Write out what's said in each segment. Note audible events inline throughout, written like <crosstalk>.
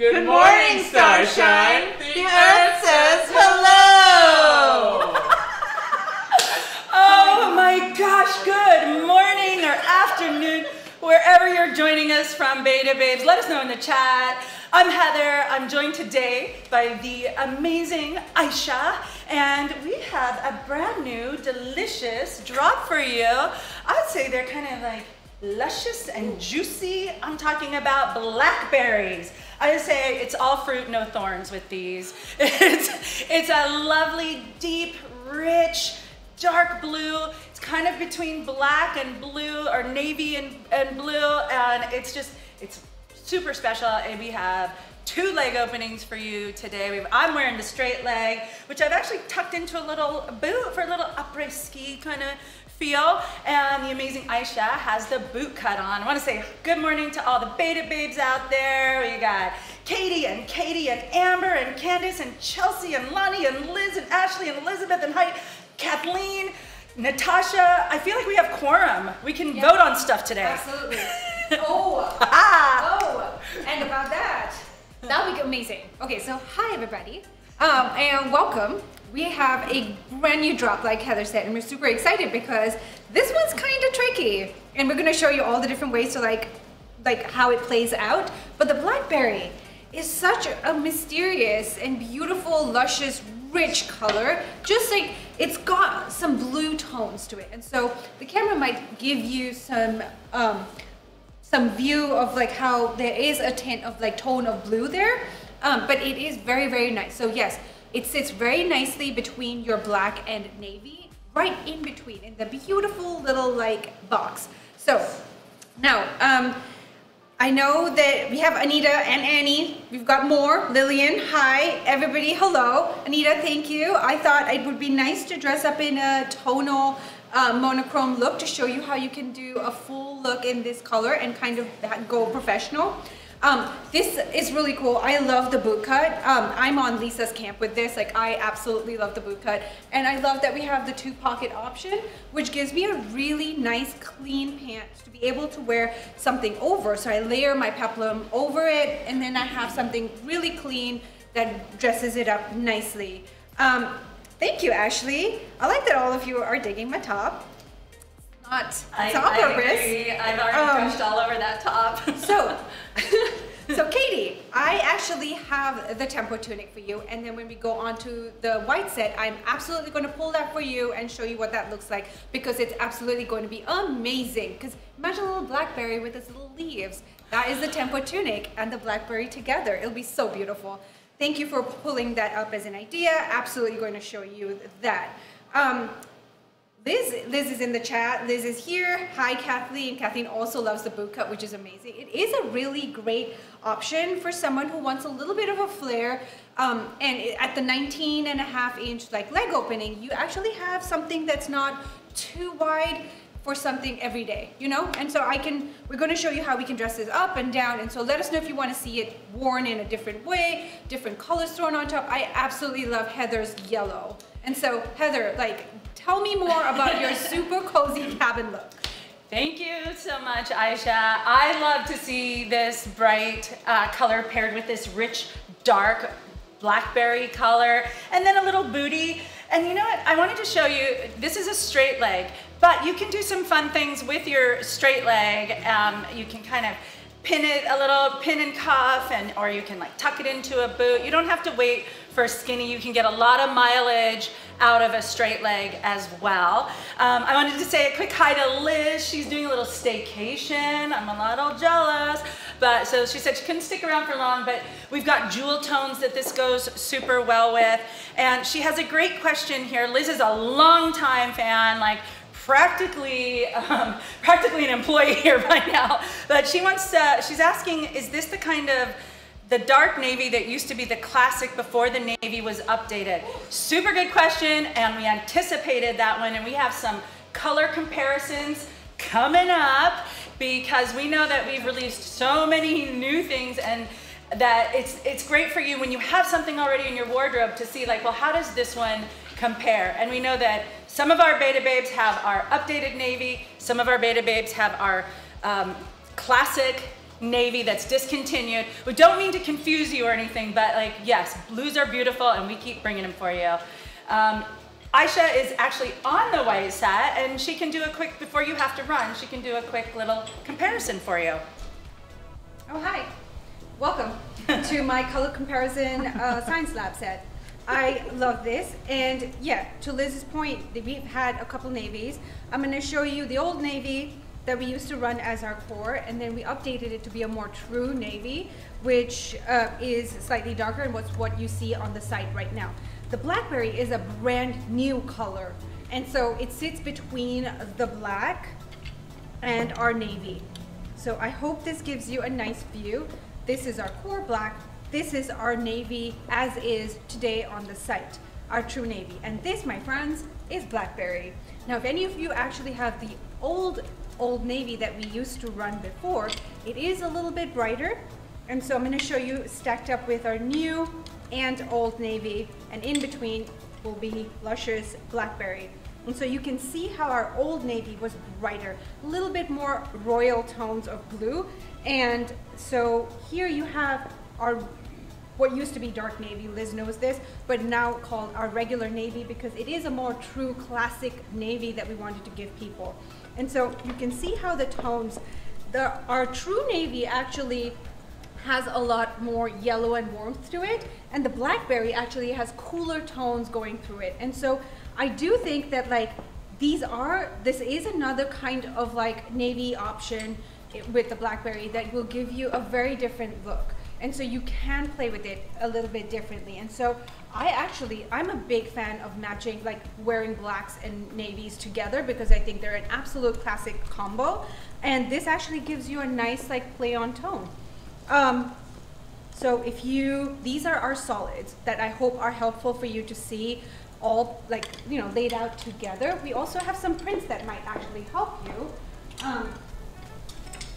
Good, Good morning, morning, Starshine. The, The Earth says hello. <laughs> Oh my gosh, good morning or afternoon, wherever you're joining us from, Beta Babes. Let us know in the chat. I'm Heather. I'm joined today by the amazing Ayesha, and we have a brand new, delicious drop for you. I'd say they're kind of like luscious and juicy. I'm talking about blackberries. I say it's all fruit, no thorns with these. <laughs> It's, it's a lovely, deep, rich, dark blue. It's kind of between black and blue or navy and, and blue. And it's just, it's super special. And we have two leg openings for you today. We've, I'm wearing the straight leg, which I've actually tucked into a little boot for a little après ski kind of feel. And the amazing Ayesha has the boot cut on. I want to say good morning to all the beta babes out there. We got Katie and Katie and Amber and Candace and Chelsea and Lonnie and Liz and Ashley and Elizabeth and Height, Kathleen, Natasha. I feel like we have quorum. We can Yeah. vote on stuff today. Absolutely. <laughs> Oh, Ah! oh, and about that, that would be amazing. Okay, so hi everybody, um, and welcome. We have a brand new drop, like Heather said, and we're super excited because this one's kind of tricky, and we're gonna show you all the different ways to like, like how it plays out. But the blackberry is such a mysterious and beautiful, luscious, rich color. Just like it's got some blue tones to it, and so the camera might give you some. Um, some view of like how there is a tint of like tone of blue there um, but it is very very nice so yes it sits very nicely between your black and navy right in between in the beautiful little like box so now um, I know that we have Anita and Annie. We've got more. Lillian, hi. Everybody, hello. Anita, thank you. I thought it would be nice to dress up in a tonal uh, monochrome look to show you how you can do a full look in this color and kind of go professional. Um, this is really cool. I love the boot cut. Um, I'm on Lisa's camp with this. Like I absolutely love the boot cut. And I love that we have the two pocket option, which gives me a really nice clean pants to be able to wear something over. So I layer my peplum over it and then I have something really clean that dresses it up nicely. Um, thank you, Ashley. I like that all of you are digging my top. Not, it's I, on I purpose. agree. I've already Um, crushed all over that top. So, <laughs> so Katie, I actually have the tempo tunic for you, and then when we go on to the white set, I'm absolutely going to pull that for you and show you what that looks like because it's absolutely going to be amazing. Because imagine a little blackberry with its little leaves. That is the tempo tunic and the blackberry together. It'll be so beautiful. Thank you for pulling that up as an idea. Absolutely going to show you that. Um, Liz, Liz is in the chat. Liz is here. Hi, Kathleen. Kathleen also loves the boot cut, which is amazing. It is a really great option for someone who wants a little bit of a flare. Um, and at the 19 and a half inch like leg opening, you actually have something that's not too wide for something every day, you know? And so I can, we're gonna show you how we can dress this up and down. And so let us know if you wanna see it worn in a different way, different colors thrown on top. I absolutely love Heather's yellow. And so Heather, like, tell me more about your super cozy cabin look. Thank you so much, Ayesha. I love to see this bright uh, color paired with this rich, dark blackberry color, and then a little booty. And you know what? I wanted to show you, this is a straight leg, but you can do some fun things with your straight leg. Um, you can kind of pin it a little pin and cuff and or you can like tuck it into a boot. You don't have to wait for skinny. You can get a lot of mileage out of a straight leg as well. Um, I wanted to say a quick hi to Liz. She's doing a little staycation. I'm a little jealous. But so she said she couldn't stick around for long, but we've got jewel tones that this goes super well with. And she has a great question here. Liz is a long time fan, like practically um, <laughs> practically an employee here by now. But she wants to, she's asking, is this the kind of the dark navy that used to be the classic before the navy was updated? Super good question, and we anticipated that one, and we have some color comparisons coming up because we know that we've released so many new things and that it's it's great for you when you have something already in your wardrobe to see like well how does this one compare and we know that some of our beta babes have our updated navy some of our beta babes have our um, classic navy that's discontinued. We don't mean to confuse you or anything, but like, yes, blues are beautiful and we keep bringing them for you. Um, Ayesha is actually on the white set and she can do a quick, before you have to run, she can do a quick little comparison for you. Oh, hi. Welcome <laughs> to my color comparison uh, science lab set. I love this. And yeah, to Liz's point, we've had a couple navies. I'm gonna show you the old navy that we used to run as our core, and then we updated it to be a more true navy, which uh, is slightly darker and what's what you see on the site right now. The blackberry is a brand new color, and so it sits between the black and our navy. So I hope this gives you a nice view. This is our core black, this is our navy as is today on the site, our true navy. And this, my friends, is Blackberry. Now, if any of you actually have the old, old navy that we used to run before, it is a little bit brighter. And so I'm gonna show you stacked up with our new and old navy. And in between will be luscious Blackberry. And so you can see how our old navy was brighter, a little bit more royal tones of blue. And so here you have our what used to be dark navy, Liz knows this, but now called our regular navy because it is a more true classic navy that we wanted to give people. And so you can see how the tones, the, our true navy actually has a lot more yellow and warmth to it, and the blackberry actually has cooler tones going through it. And so I do think that like these are, this is another kind of like navy option with the blackberry that will give you a very different look. And so you can play with it a little bit differently. And so I actually, I'm a big fan of matching, like wearing blacks and navies together because I think they're an absolute classic combo. And this actually gives you a nice like play on tone. Um, so if you, these are our solids that I hope are helpful for you to see all like, you know, laid out together. We also have some prints that might actually help you. Um,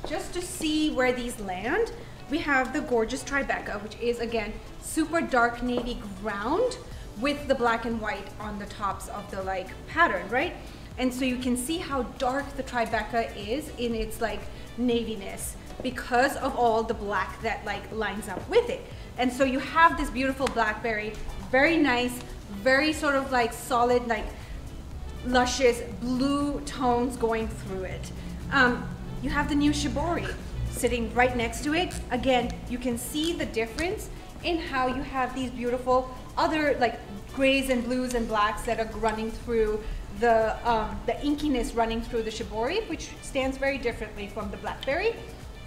just to see where these land we have the gorgeous Tribeca, which is again super dark navy ground with the black and white on the tops of the like pattern, right? And so you can see how dark the Tribeca is in its like naviness because of all the black that like lines up with it. And so you have this beautiful blackberry, very nice, very sort of like solid, like luscious blue tones going through it. Um, you have the new Shibori, sitting right next to it. Again, you can see the difference in how you have these beautiful other like grays and blues and blacks that are running through the, um, the inkiness running through the shibori, which stands very differently from the blackberry.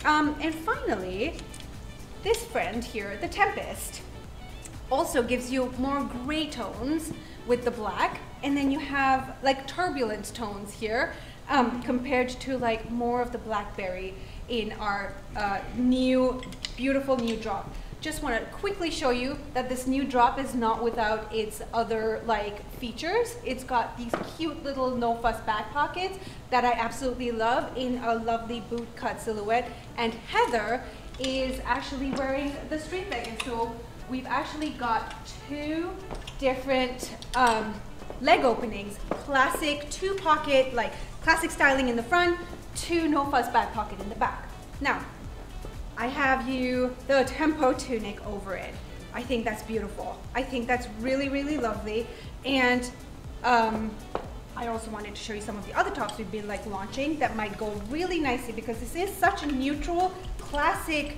Um, and finally, this friend here, the Tempest, also gives you more gray tones with the black. And then you have like turbulent tones here um, compared to like more of the blackberry in our uh, new, beautiful new drop. Just want to quickly show you that this new drop is not without its other like features. It's got these cute little no fuss back pockets that I absolutely love in a lovely boot cut silhouette. And Heather is actually wearing the street leggings. So we've actually got two different um, leg openings. Classic two pocket, like classic styling in the front, two no fuss back pocket in the back. Now, I have you the tempo tunic over it. I think that's beautiful. I think that's really, really lovely. And um, I also wanted to show you some of the other tops we've been like launching that might go really nicely because this is such a neutral, classic,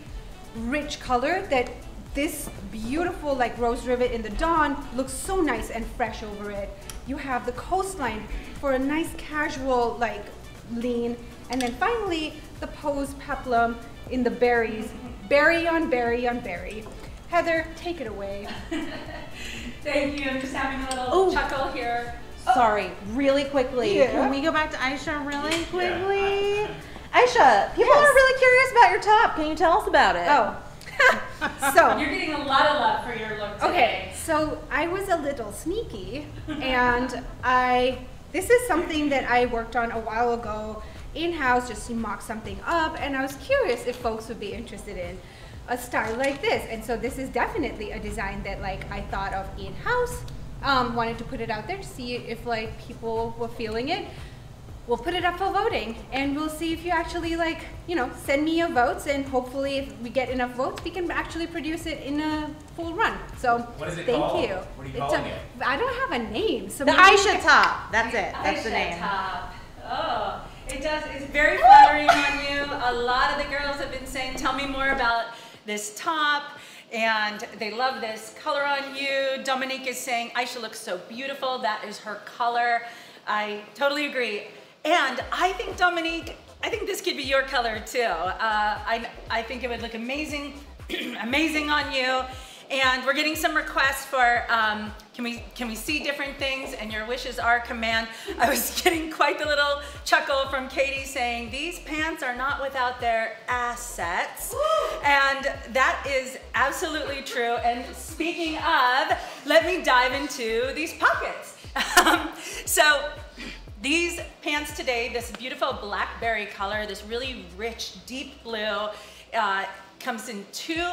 rich color that this beautiful like rose rivet in the dawn looks so nice and fresh over it. You have the coastline for a nice casual like lean and then finally, the pose peplum in the berries. Berry on berry on berry. Heather, take it away. <laughs> Thank you. I'm just having a little Ooh. chuckle here. Oh. Sorry, really quickly. Yeah. Can we go back to Ayesha really quickly? <laughs> Ayesha, people yes. are really curious about your top. Can you tell us about it? Oh. <laughs> so you're getting a lot of love for your look today. Okay, so I was a little sneaky and I this is something that I worked on a while ago in-house just to mock something up and I was curious if folks would be interested in a style like this and so this is definitely a design that like I thought of in-house um, wanted to put it out there to see if like people were feeling it we'll put it up for voting and we'll see if you actually like, you know, send me your votes and hopefully if we get enough votes, we can actually produce it in a full run. So What is it thank called? you. What are you It's calling a- it? I don't have a name. So The maybe- Ayesha top. That's it. That's the name. Top. It does. It's very flattering on you. A lot of the girls have been saying, "Tell me more about this top." And they love this color on you. Dominique is saying, Ayesha looks so beautiful. That is her color. I totally agree. And I think, Dominique, I think this could be your color too. Uh, I, I think it would look amazing, <clears throat> amazing on you. And we're getting some requests for um, can we can we see different things? And your wishes are command. I was <laughs> getting quite the little chuckle from Katie saying these pants are not without their assets, and that is absolutely true. And speaking of, let me dive into these pockets. Um, so these pants today, this beautiful blackberry color, this really rich deep blue, uh, comes in two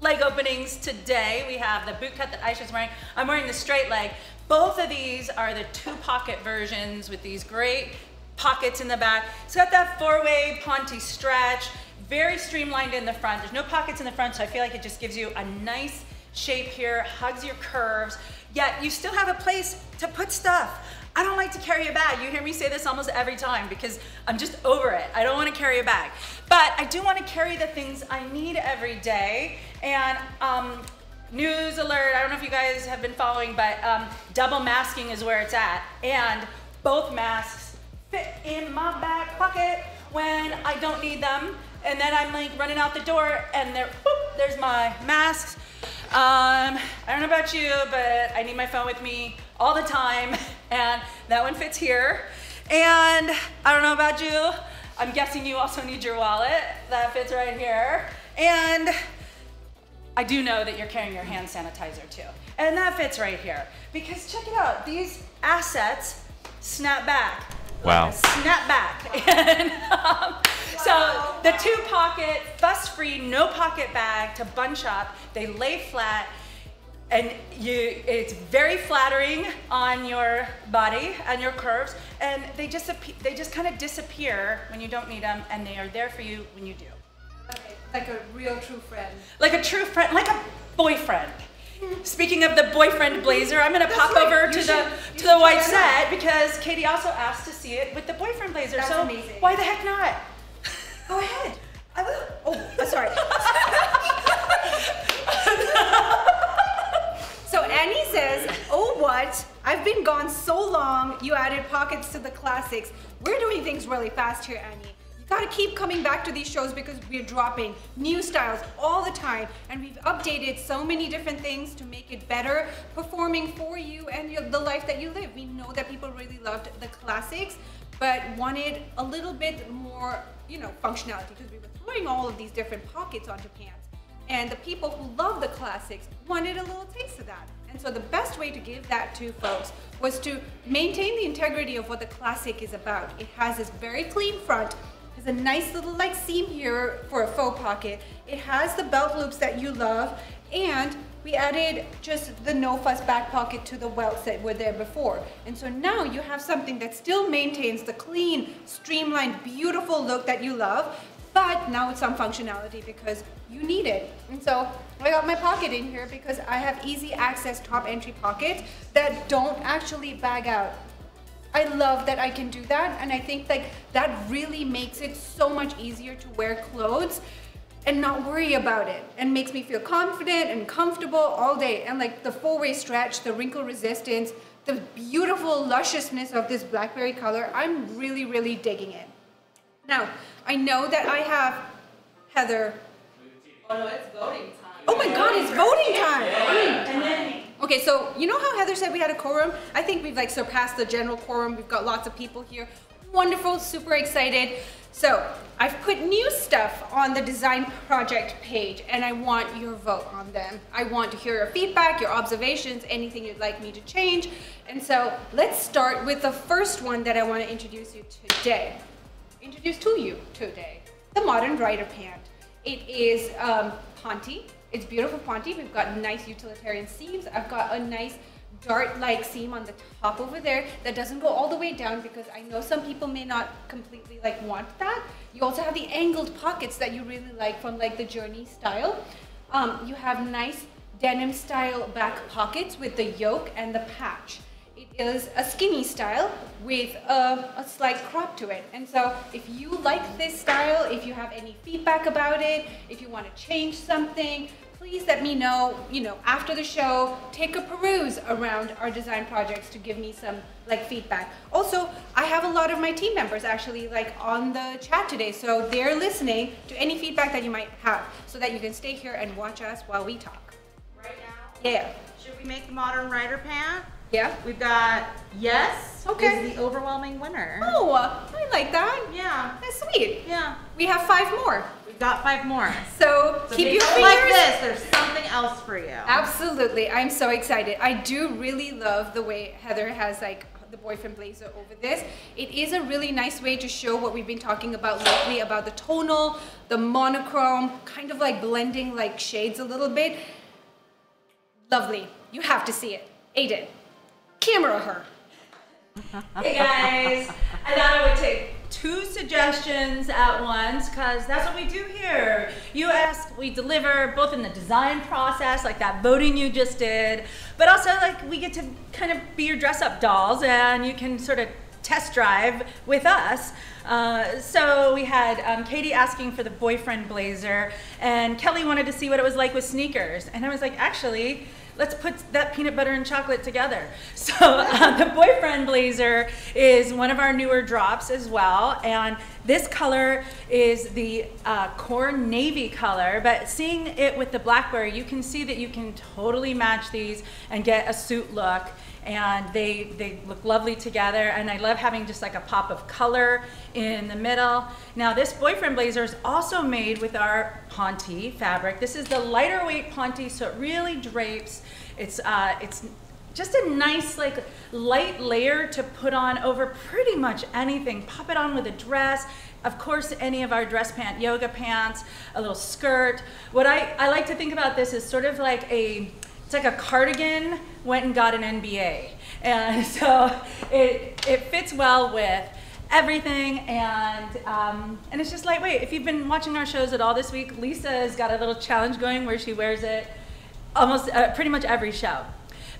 leg openings today. We have the boot cut that Ayesha's wearing. I'm wearing the straight leg. Both of these are the two pocket versions with these great pockets in the back. It's got that four-way Ponte stretch, very streamlined in the front. There's no pockets in the front, so I feel like it just gives you a nice shape here, hugs your curves, yet you still have a place to put stuff. I don't like to carry a bag. You hear me say this almost every time because I'm just over it. I don't want to carry a bag. But I do want to carry the things I need every day. And um, news alert, I don't know if you guys have been following, but um, double masking is where it's at. And both masks fit in my back pocket when I don't need them. And then I'm like running out the door and there, there's my masks. Um, I don't know about you, but I need my phone with me all the time, and that one fits here. And I don't know about you, I'm guessing you also need your wallet. That fits right here. And I do know that you're carrying your hand sanitizer too. And that fits right here. Because check it out, these assets snap back. Wow. Snap back. <laughs> And, um, so the two pocket, fuss free, no pocket bag to bunch up. They lay flat and you it's very flattering on your body and your curves and they just they just kind of disappear when you don't need them and they are there for you when you do Okay, like a real true friend. like a true friend like a boyfriend <laughs> speaking of the boyfriend blazer i'm going to pop right. over You to should- the to the white set because katie also asked to see it with the boyfriend blazer That's so amazing. why the heck not Go ahead. <laughs> I will. Oh, sorry. <laughs> so Annie says, "Oh what? I've been gone so long. You added pockets to the classics. We're doing things really fast here, Annie. You gotta keep coming back to these shows because we're dropping new styles all the time, and we've updated so many different things to make it better performing for you and your, the life that you live. We know that people really loved the classics." But wanted a little bit more, you know, functionality because we were throwing all of these different pockets onto pants. And the people who love the classics wanted a little taste of that. And so the best way to give that to folks was to maintain the integrity of what the classic is about. It has this very clean front, has a nice little like seam here for a faux pocket. It has the belt loops that you love, and we added just the no fuss back pocket to the welts that were there before. And so now you have something that still maintains the clean, streamlined, beautiful look that you love, but now it's some functionality because you need it. And so I got my pocket in here because I have easy access top entry pockets that don't actually bag out. I love that I can do that and I think like that really makes it so much easier to wear clothes and not worry about it and makes me feel confident and comfortable all day and like the four-way stretch the wrinkle resistance the beautiful lusciousness of this blackberry color i'm really really digging it now i know that i have heather Oh no, it's voting time. oh my god it's voting time and then Okay, so you know how Heather said we had a quorum? I think we've like surpassed the general quorum. We've got lots of people here. Wonderful, super excited. So I've put new stuff on the design project page and I want your vote on them. I want to hear your feedback, your observations, anything you'd like me to change. And so let's start with the first one that I want to introduce you today. Introduce to you today, the Modern Rider Pant. It is um, Ponte. It's beautiful Ponte. We've got nice utilitarian seams. I've got a nice dart-like seam on the top over there that doesn't go all the way down because I know some people may not completely like want that. You also have the angled pockets that you really like from like the journey style. Um, you have nice denim style back pockets with the yoke and the patch. It is a skinny style with a, a, slight crop to it. And so if you like this style, if you have any feedback about it, if you want to change something, please let me know, you know, after the show, take a peruse around our design projects to give me some like feedback. Also, I have a lot of my team members actually like on the chat today, so they're listening to any feedback that you might have so that you can stay here and watch us while we talk. Right now? Yeah. Should we make the modern rider pant? Yeah. We've got yes. Okay. Is the overwhelming winner. Oh, I like that. Yeah. That's sweet. Yeah. We have five more. We've got five more. So, So keep your you fingers. like this. There's something else for you. Absolutely. I'm so excited. I do really love the way Heather has like the boyfriend blazer over this. It is a really nice way to show what we've been talking about lately about the tonal, the monochrome, kind of like blending like shades a little bit. Lovely. You have to see it. Aiden, camera her. Hey guys, I thought I would take two suggestions at once because that's what we do here. You ask, we deliver both in the design process, like that voting you just did, but also like we get to kind of be your dress up dolls and you can sort of test drive with us. Uh, so we had um, Katie asking for the boyfriend blazer, and Kelly wanted to see what it was like with sneakers. And I was like, actually, let's put that peanut butter and chocolate together. <laughs> So uh, the boyfriend blazer is one of our newer drops as well. And this color is the uh, core navy color, but seeing it with the blackberry, you can see that you can totally match these and get a suit look. And they, they look lovely together. And I love having just like a pop of color in the middle. Now this boyfriend blazer is also made with our Ponte fabric. This is the lighter weight Ponte, so it really drapes. It's, uh, it's just a nice like light layer to put on over pretty much anything. Pop it on with a dress. Of course, any of our dress pant, yoga pants, a little skirt. What I, I like to think about this is sort of like a, it's like a cardigan went and got an MBA. And <laughs> so it, it fits well with everything and um, and it's just lightweight. If you've been watching our shows at all this week, Lisa has got a little challenge going where she wears it almost uh, pretty much every show.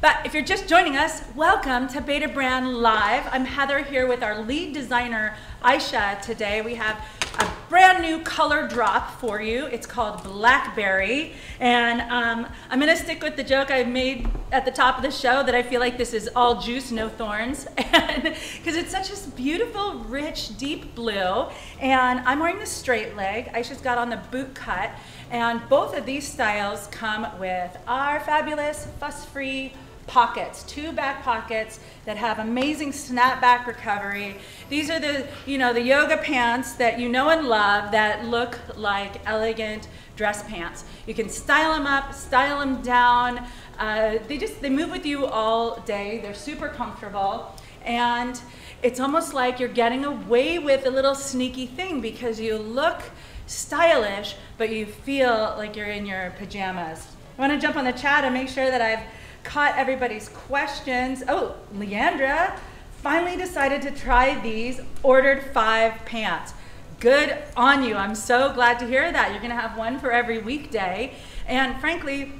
But if you're just joining us, welcome to Betabrand Live. I'm Heather here with our lead designer, Ayesha. Today we have a brand new color drop for you. It's called Blackberry. And um, I'm gonna stick with the joke I made at the top of the show that I feel like this is all juice, no thorns. <laughs> Because it's such a beautiful, rich, deep blue. And I'm wearing the straight leg. Ayesha's got on the boot cut. And both of these styles come with our fabulous fuss-free pockets, two back pockets that have amazing snapback recovery. These are the, you know, the yoga pants that you know and love that look like elegant dress pants. You can style them up, style them down. Uh, they just, they move with you all day. They're super comfortable. And it's almost like you're getting away with a little sneaky thing because you look stylish, but you feel like you're in your pajamas. I want to jump on the chat and make sure that I've caught everybody's questions. Oh, Leandra finally decided to try these, ordered five pants. Good on you. I'm so glad to hear that. You're going to have one for every weekday. And frankly,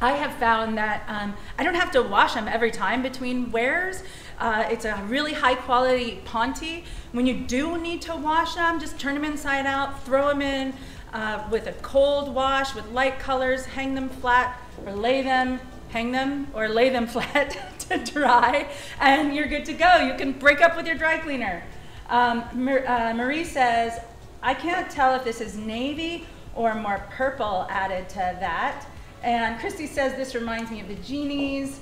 I have found that um, I don't have to wash them every time between wears. Uh, it's a really high quality Ponte. When you do need to wash them, just turn them inside out, throw them in uh, with a cold wash with light colors, hang them flat or lay them, hang them or lay them <laughs> flat to dry, and you're good to go. You can break up with your dry cleaner. Um, uh, Marie says, I can't tell if this is navy or more purple added to that. And Christy says this reminds me of the genies.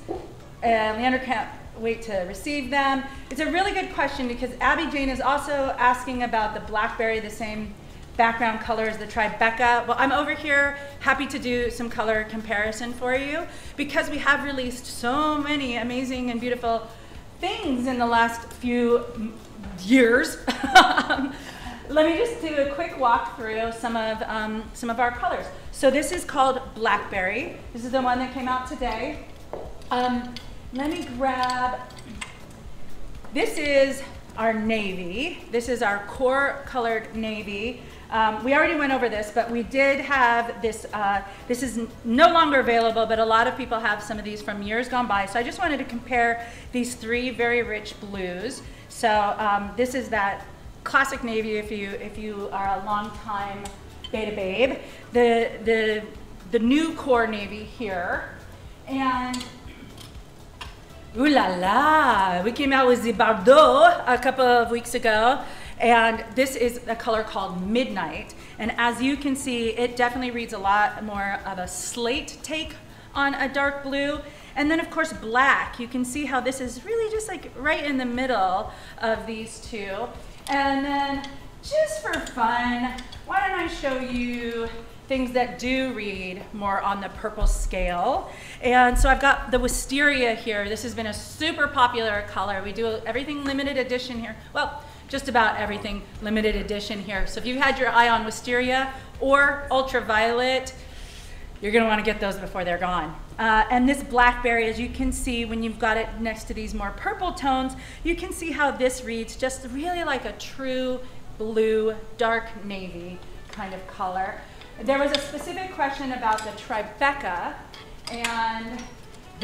And Leander can't wait to receive them. It's a really good question because Abby Jane is also asking about the blackberry, the same background color as the Tribeca. Well, I'm over here happy to do some color comparison for you because we have released so many amazing and beautiful things in the last few years. <laughs> Let me just do a quick walk through some of um, some of our colors. So this is called Blackberry. This is the one that came out today. Um, let me grab, this is our navy. This is our core colored navy. Um, we already went over this, but we did have this, uh, this is no longer available, but a lot of people have some of these from years gone by. So I just wanted to compare these three very rich blues. So um, this is that classic navy if you, if you are a long time beta babe. The, the, the new core navy here. And Ooh la la! We came out with the Bordeaux a couple of weeks ago, and this is a color called Midnight. And as you can see, it definitely reads a lot more of a slate take on a dark blue. And then of course black, you can see how this is really just like right in the middle of these two. And then just for fun, why don't I show you things that do read more on the purple scale. And so I've got the wisteria here. This has been a super popular color. We do everything limited edition here. Well, just about everything limited edition here. So if you've had your eye on wisteria or ultraviolet, you're gonna wanna get those before they're gone. Uh, and this blackberry, as you can see, when you've got it next to these more purple tones, you can see how this reads just really like a true blue, dark navy kind of color. There was a specific question about the Tribeca, and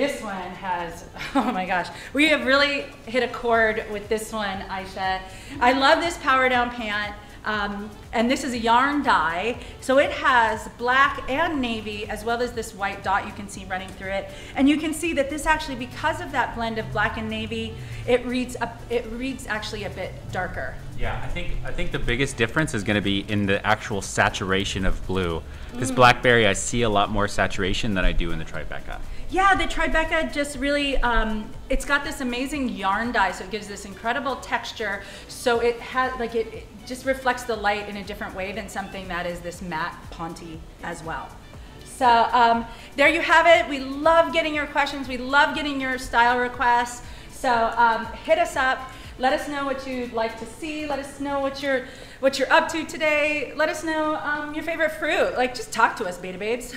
this one has, <laughs> oh my gosh, we have really hit a chord with this one, Ayesha. I love this power down pant. Um, and this is a yarn dye, so it has black and navy as well as this white dot you can see running through it. And you can see that this actually, because of that blend of black and navy, it reads a, it reads actually a bit darker. Yeah, I think I think the biggest difference is going to be in the actual saturation of blue. This mm. blackberry, I see a lot more saturation than I do in the Tribeca. Yeah, the Tribeca just really, um, it's got this amazing yarn dye, so it gives this incredible texture. So it has, like, it, it just reflects the light in a different way than something that is this matte Ponte as well. So um, there you have it. We love getting your questions. We love getting your style requests. So um, hit us up. Let us know what you'd like to see. Let us know what you're what you're up to today. Let us know um, your favorite fruit. Like, just talk to us, beta babes.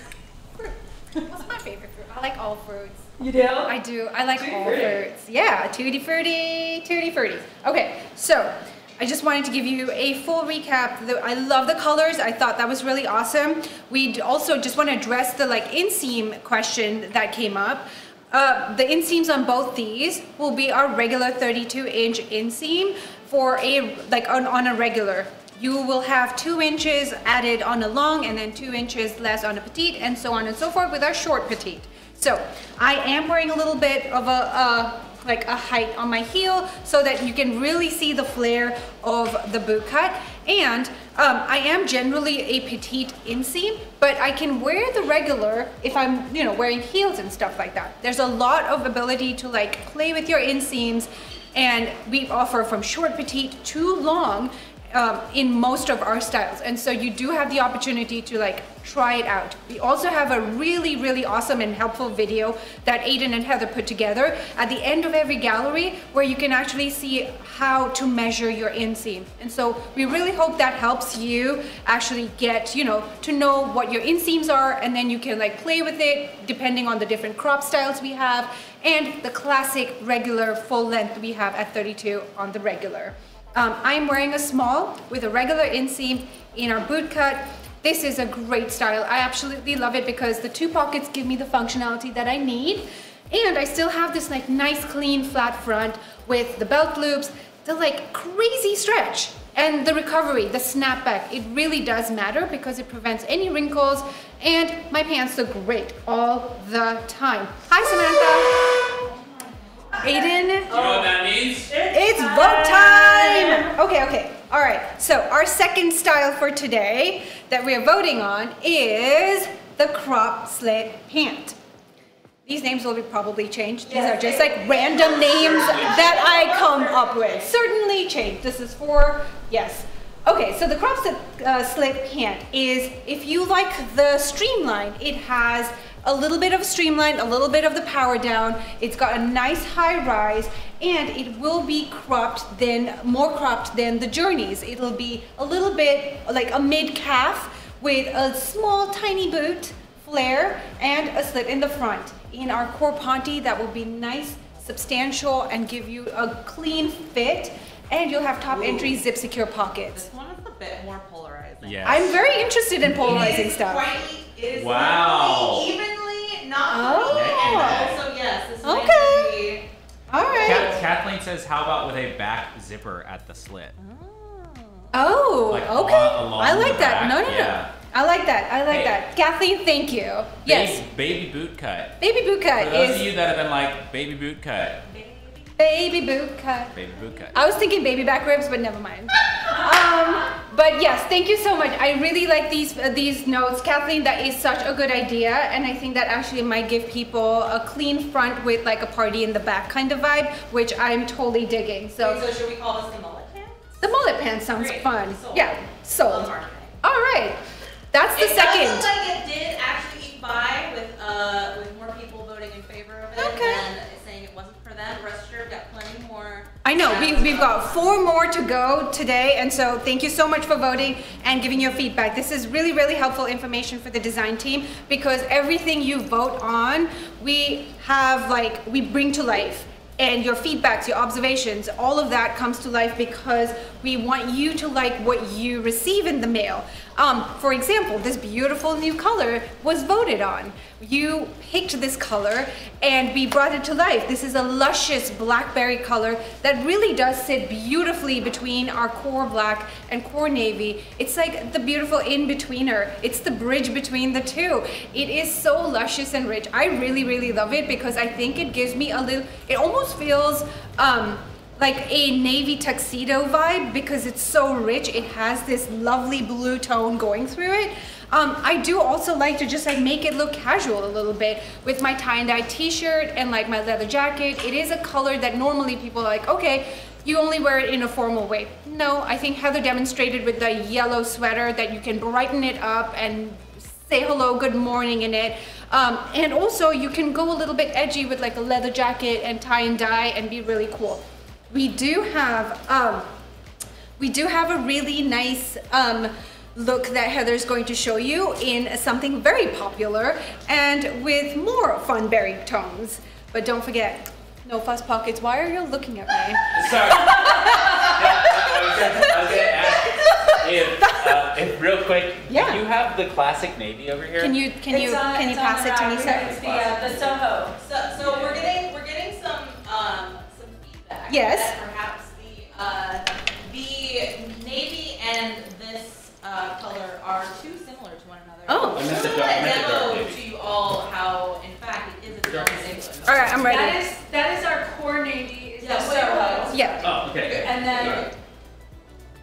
What's my favorite? I like all fruits. You do? I do. I like tutti all frutti. fruits. Yeah, tutti frutti, tutti frutti. Okay, so I just wanted to give you a full recap. I love the colors. I thought that was really awesome. We also just want to address the like inseam question that came up. Uh, the inseams on both these will be our regular 32 inch inseam for a, like on, on a regular. You will have two inches added on a long and then two inches less on a petite and so on and so forth with our short petite. So I am wearing a little bit of a, like a height on my heel so that you can really see the flare of the boot cut. And um, I am generally a petite inseam, but I can wear the regular if I'm, you know, wearing heels and stuff like that. There's a lot of ability to like play with your inseams and we offer from short petite to long um, in most of our styles. And so you do have the opportunity to like try it out. We also have a really, really awesome and helpful video that Aiden and Heather put together at the end of every gallery where you can actually see how to measure your inseam. And so we really hope that helps you actually get, you know, to know what your inseams are and then you can like play with it depending on the different crop styles we have and the classic regular full length we have at 32 on the regular. Um, I'm wearing a small with a regular inseam in our boot cut. This is a great style. I absolutely love it because the two pockets give me the functionality that I need. And I still have this like nice clean flat front with the belt loops, the like crazy stretch and the recovery, the snapback. It really does matter because it prevents any wrinkles and my pants look great all the time. Hi Samantha. Aiden. Do you know what that means? It's vote time! Okay, okay. All right, so our second style for today that we are voting on is the crop slit pant. These names will be probably changed. These are just like random names that I come up with. Certainly changed. This is for, yes. Okay, so the crop slit, uh, slit pant is, if you like the streamline, it has a little bit of streamline, a little bit of the power down. It's got a nice high rise and it will be cropped then, more cropped than the Journeys. It'll be a little bit like a mid calf with a small tiny boot, flare, and a slit in the front. In our core Ponte, that will be nice substantial and give you a clean fit. And you'll have top entry zip secure pockets. This one is a bit more polarizing. Yes. I'm very interested in polarizing is stuff. Quite, it is Wow. Evenly, not Oh. oh. and also yes, this Okay. might be. All right. Kath- Kathleen says, "How about with a back zipper at the slit?" Oh, oh Like, okay. along- along I like that. back, No, no, no. yeah. I like that. I like Hey. that. Kathleen, thank you. Yes. Baby, baby boot cut. Baby boot cut For those of you that have been like, baby boot cut, baby boot cut. baby boot cut. I was thinking baby back ribs, but never mind. Um, but yes, thank you so much. I really like these uh, these notes, Kathleen. That is such a good idea, and I think that actually might give people a clean front with like a party in the back kind of vibe, which I'm totally digging. So So should we call this the mullet pants? the mullet pants sounds Great. fun. Sold. Yeah, sold. All right, that's the it second. does look like it did actually eke by with uh with more people voting in favor of it Okay. And saying it wasn't for them. Rest assured, got plenty more. I know, we, um, we've got four more to go today, and so thank you so much for voting and giving your feedback. This is really, really helpful information for the design team because everything you vote on, we have like, we bring to life. And your feedbacks, your observations, all of that comes to life because we want you to like what you receive in the mail. Um, for example, this beautiful new color was voted on. You picked this color and we brought it to life. This is a luscious blackberry color that really does sit beautifully between our core black and core navy. It's like the beautiful in-betweener. It's the bridge between the two. It is so luscious and rich. I really, really love it because I think it gives me a little, it almost feels, um, like a navy tuxedo vibe because it's so rich. It has this lovely blue tone going through it. Um, I do also like to just like make it look casual a little bit with my tie and dye t-shirt and like my leather jacket. It is a color that normally people are like, okay, you only wear it in a formal way. No, I think Heather demonstrated with the yellow sweater that you can brighten it up and say hello, good morning in it. Um, and also you can go a little bit edgy with like a leather jacket and tie and dye and be really cool. We do have, um, we do have a really nice um, look that Heather's going to show you in something very popular and with more fun berry tones. But don't forget, no fuss pockets. Why are you looking at me? Sorry. <laughs> I was gonna, I was gonna ask if, uh, if real quick, Yeah. do you have the classic navy over here? Can you can you on- can you pass it to rack. me, It's the, uh, the Soho. So, so we're getting Yes. That perhaps the uh the navy and this uh color are too similar to one another. Oh. I meant So the dark- I gonna meant the dark demo navy. to you all how in fact it is a dark navy. All right, I'm ready. is, that is our core navy, is Yeah, the whatever. Soho. Yeah. Oh, okay. And then, Alright.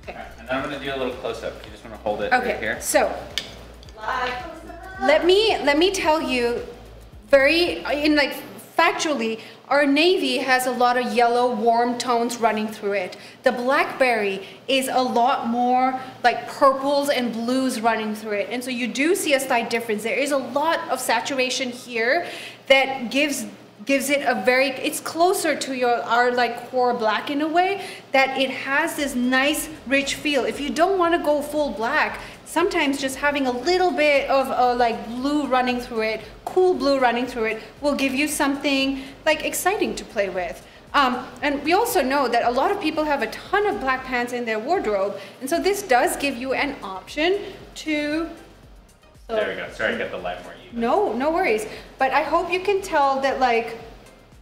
Alright, And then I'm gonna do a little close up. You just wanna hold it right Okay. here. So Live. let me let me tell you very in like factually our navy has a lot of yellow warm tones running through it. The blackberry is a lot more like purples and blues running through it. And so you do see a slight difference. There is a lot of saturation here that gives gives it a very it's closer to your our like core black in a way that it has this nice rich feel. If you don't want to go full black sometimes just having a little bit of uh, like blue running through it cool blue running through it will give you something like exciting to play with um, and we also know that a lot of people have a ton of black pants in their wardrobe and so this does give you an option to so- There we go. Sorry, I got the light more even. no, no worries. But I hope you can tell that like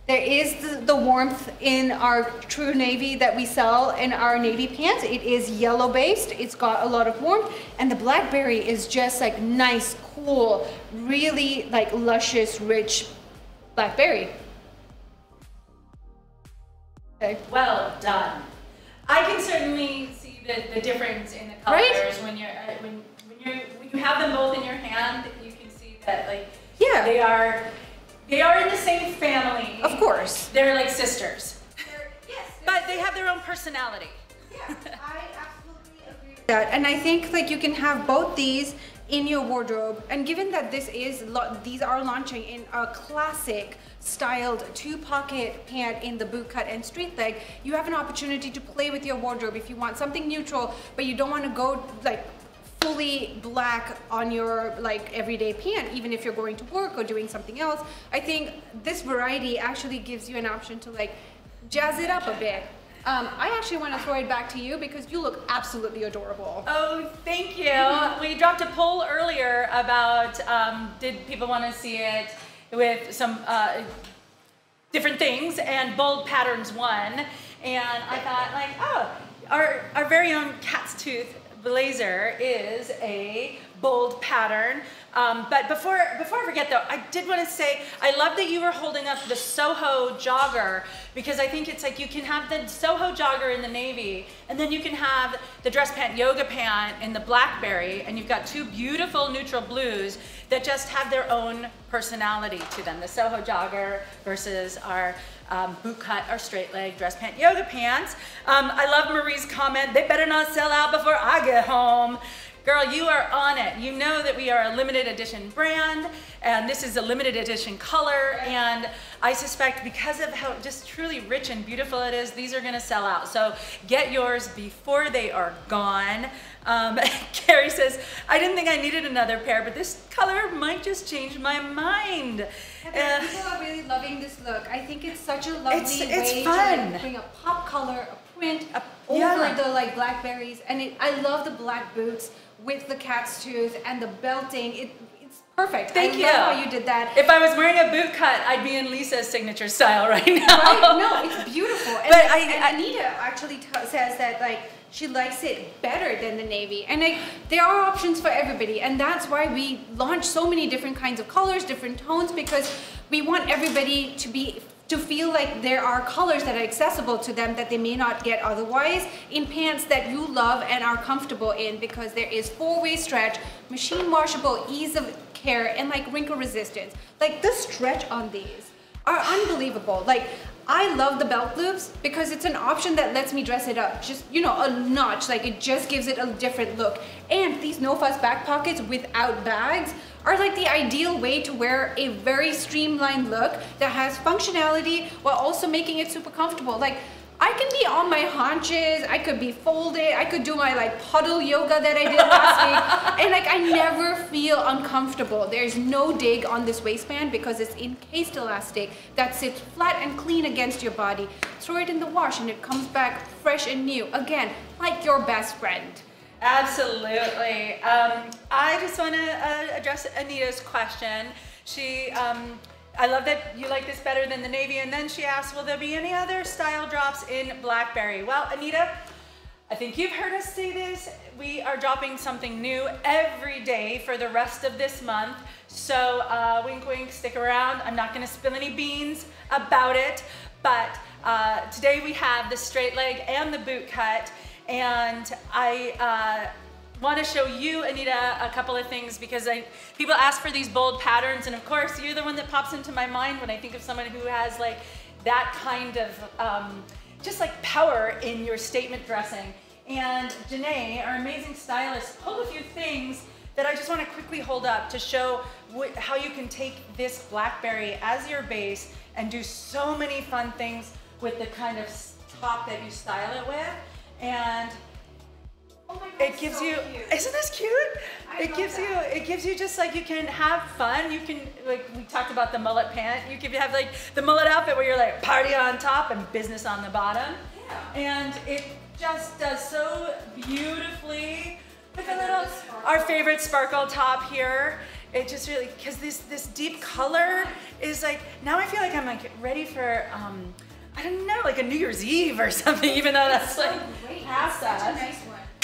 there is the, the warmth in our true navy that we sell in our navy pants. It is yellow based. It's got a lot of warmth and the blackberry is just like nice, cool, really like luscious, rich blackberry. Okay. well done. I can certainly see the, the difference in the Right? colors when you're, uh, when, when you're, when you have them both in your hand, you can see that like, Yeah. they are, they are in the same family. Of course. They're like sisters, Yes. but they have their own personality. Yeah, I absolutely agree with that. And I think like you can have both these in your wardrobe. And given that this is these are launching in a classic styled two pocket pant in the boot cut and street leg, you have an opportunity to play with your wardrobe if you want something neutral, but you don't want to go like fully black on your like everyday pant, even if you're going to work or doing something else. I think this variety actually gives you an option to like jazz it up a bit. Um, I actually want to throw it back to you because you look absolutely adorable. Oh, thank you. <laughs> We dropped a poll earlier about um, did people want to see it with some uh, different things, and bold patterns won. And I thought, like, oh, our our very own cat's tooth blazer is a bold pattern. Um, but before before I forget though, I did want to say I love that you were holding up the Soho jogger because I think it's like you can have the Soho jogger in the navy and then you can have the dress pant yoga pant in the blackberry and you've got two beautiful neutral blues that just have their own personality to them. The Soho jogger versus our um, boot cut or straight leg dress pant yoga pants. Um, I love Marie's comment, they better not sell out before I get home. Girl, you are on it. You know that we are a limited edition brand, and this is a limited edition color. And I suspect because of how just truly rich and beautiful it is, these are gonna sell out. So get yours before they are gone. Um, <laughs> Carrie says, I didn't think I needed another pair, but this color might just change my mind. Heather, Uh, people are really loving this look. I think it's such a lovely It's- it's way fun. to like bring a pop color, a print Uh, over yeah. the like blackberries, and it, I love the black boots with the cat's tooth and the belting. It, it's perfect. Thank I you. love how you did that. If I was wearing a boot cut, I'd be in Lisa's signature style right now. right? No, it's beautiful. <laughs> And, But I- and I- Anita actually t- says that like she likes it better than the navy, and like there are options for everybody, and that's why we launch so many different kinds of colors, different tones, because we want everybody to be to feel like there are colors that are accessible to them that they may not get otherwise in pants that you love and are comfortable in because there is four-way stretch, machine washable, ease of care, and like wrinkle resistance. Like the stretch on these are unbelievable. Like I love the belt loops because it's an option that lets me dress it up. Just, you know, a notch, like it just gives it a different look. And these no fuss back pockets without bags are like the ideal way to wear a very streamlined look that has functionality while also making it super comfortable. Like I can be on my haunches, I could be folded, I could do my like puddle yoga that I did last week, <laughs> and like I never feel uncomfortable. There's no dig on this waistband because it's encased elastic that sits flat and clean against your body. Throw it in the wash and it comes back fresh and new. Again, like your best friend. Absolutely. Um, I just want to uh, address Anita's question. She, um, I love that you like this better than the navy, and then she asked, "Will there be any other style drops in BlackBerry?" Well, Anita, I think you've heard us say this. We are dropping something new every day for the rest of this month. So, uh, wink, wink, stick around. I'm not going to spill any beans about it, but uh, today we have the straight leg and the boot cut, and I. Uh, want to show you, Anita, a couple of things because I people ask for these bold patterns, and of course, you're the one that pops into my mind when I think of someone who has like that kind of um, just like power in your statement dressing. And Janae, our amazing stylist, pulled a few things that I just want to quickly hold up to show wh- how you can take this BlackBerry as your base and do so many fun things with the kind of top that you style it with. And Oh my God, it gives so you cute. isn't this cute? I it gives you it gives you just like you can have fun. You can like we talked about the mullet pant. You can have like the mullet outfit where you're like party on top and business on the bottom. Yeah. and it just does so beautifully. With a little our favorite sparkle top here. It just really because this this deep color is like now i feel like i'm like ready for um i don't know like a new year's eve or <laughs> something even though that's like past us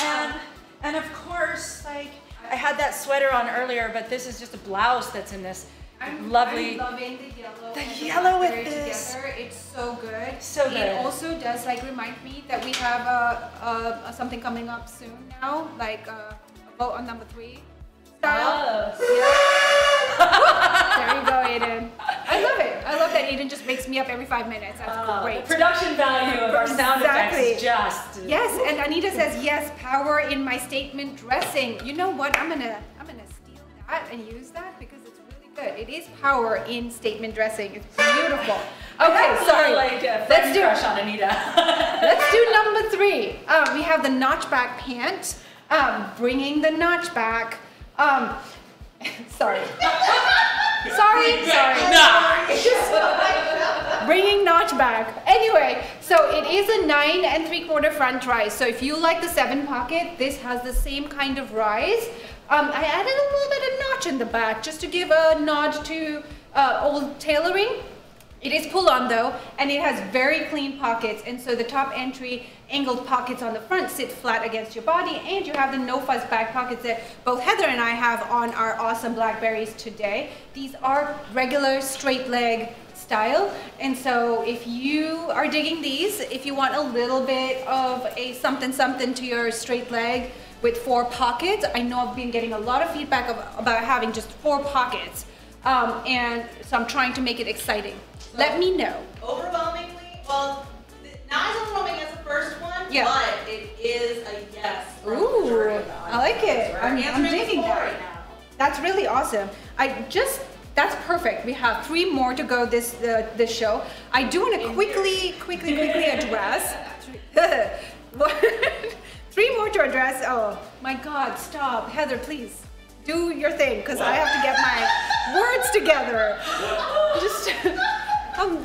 one. and of course, like I had that sweater on earlier, but this is just a blouse that's in this I'm, lovely. I'm loving the yellow. The yellow with this. Together. It's so good. So good. It also does like remind me that we have a, something coming up soon now, like uh, a vote on number three. Style. Oh, <laughs> There you go, Aiden. I love it. I love that Aiden just makes me up every five minutes. That's uh, great. the production value of our sound Exactly. effects just. Yes, and Anita says yes, power in my statement dressing. You know what? I'm gonna I'm gonna steal that and use that because it's really good. It is power in statement dressing. It's beautiful. Okay, sorry. like a Let's do crush on Anita. <laughs> let's do number three. Uh, we have the notchback pant. um, bringing the notch back. Um, <laughs> sorry. <laughs> sorry, sorry. bringing notch back. Anyway, so it is a nine and three quarter front rise. So if you like the seven pocket, this has the same kind of rise. Um, I added a little bit of notch in the back just to give a nod to uh, old tailoring. It is pull-on though, and it has very clean pockets, and so the top entry angled pockets on the front sit flat against your body, and you have the no-fuss back pockets that both Heather and I have on our awesome Blackberries today. These are regular straight leg style, and so if you are digging these, if you want a little bit of a something something to your straight leg with four pockets, I know I've been getting a lot of feedback of, about having just four pockets, um, and so I'm trying to make it exciting. Let me know. Overwhelmingly, well, not as overwhelming as the first one, Yeah. but it is a yes. Ooh, majority of the I like it. I'm- I'm digging that. right now. That's really awesome. I just that's perfect. We have three more to go this uh, this show. I do want to quickly, quickly, quickly address. <laughs> three more to address. Oh my God! Stop, Heather, please do your thing because I have to get my words together. <laughs> Just. <laughs> Um,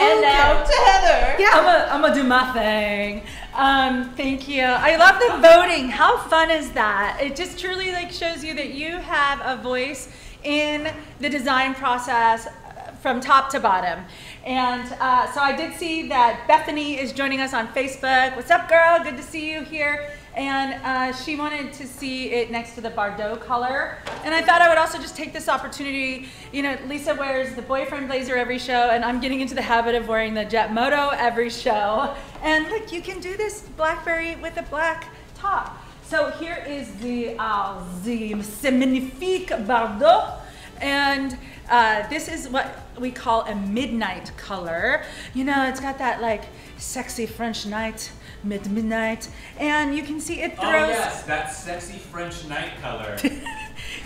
And now to Heather. Yeah. I'm gonna I'm gonna do my thing. Um, thank you. I love the voting. How fun is that? It just truly like shows you that you have a voice in the design process uh, from top to bottom. And uh, so I did see that Bethany is joining us on Facebook. What's up, girl? Good to see you here. And uh, she wanted to see it next to the Bardot color. And I thought I would also just take this opportunity. You know, Lisa wears the boyfriend blazer every show, and I'm getting into the habit of wearing the Jet Moto every show. And look, you can do this Blackberry with a black top. So here is the uh, the Magnifique Bardot. And uh, this is what we call a midnight color. You know, it's got that like sexy French night, mid midnight, and you can see it throws. Oh yes, that sexy French night color. <laughs>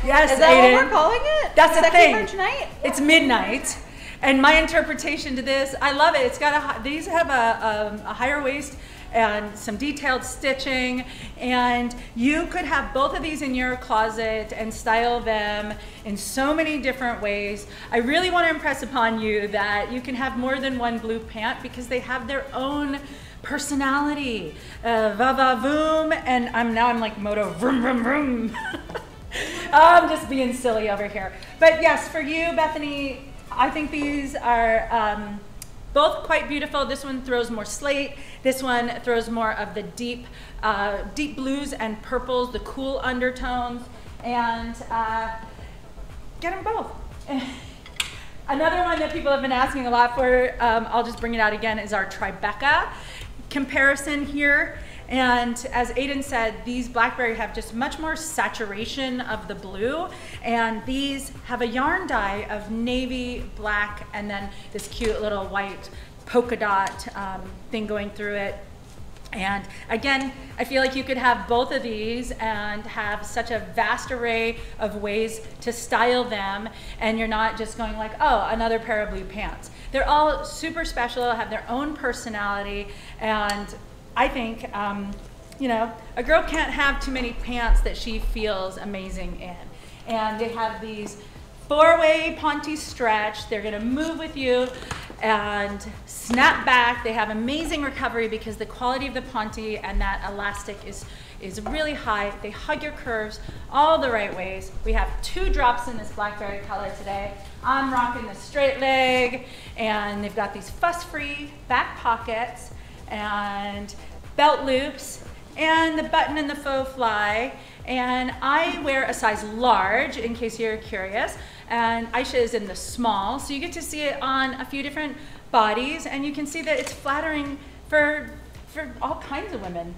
Yes, Is that Aiden. what we're calling it? That's the thing. French night? It's midnight, and my interpretation to this, I love it. It's got a these have a, um, a higher waist and some detailed stitching, and you could have both of these in your closet and style them in so many different ways. I really want to impress upon you that you can have more than one blue pant because they have their own personality. Uh, va va voom, and I'm now I'm like moto vroom vroom vroom. <laughs> I'm just being silly over here. But yes, for you, Bethany, I think these are um, both quite beautiful. This one throws more slate. This one throws more of the deep, uh, deep blues and purples, the cool undertones, and uh, get them both. <laughs> Another one that people have been asking a lot for, um, I'll just bring it out again, is our Tribeca comparison here. And as Aiden said, these Blackberry have just much more saturation of the blue, and these have a yarn dye of navy, black, and then this cute little white polka dot um, thing going through it. And again, I feel like you could have both of these and have such a vast array of ways to style them, and you're not just going like, oh, another pair of blue pants. They're all super special, have their own personality, and I think, um, you know, a girl can't have too many pants that she feels amazing in. And they have these four-way Ponte stretch. They're gonna move with you and snap back. They have amazing recovery because the quality of the Ponte and that elastic is, is really high. They hug your curves all the right ways. We have two drops in this blackberry color today. I'm rocking the straight leg and they've got these fuss-free back pockets and belt loops and the button and the faux fly. And I wear a size large in case you're curious. And Ayesha is in the small, so you get to see it on a few different bodies, and you can see that it's flattering for for all kinds of women.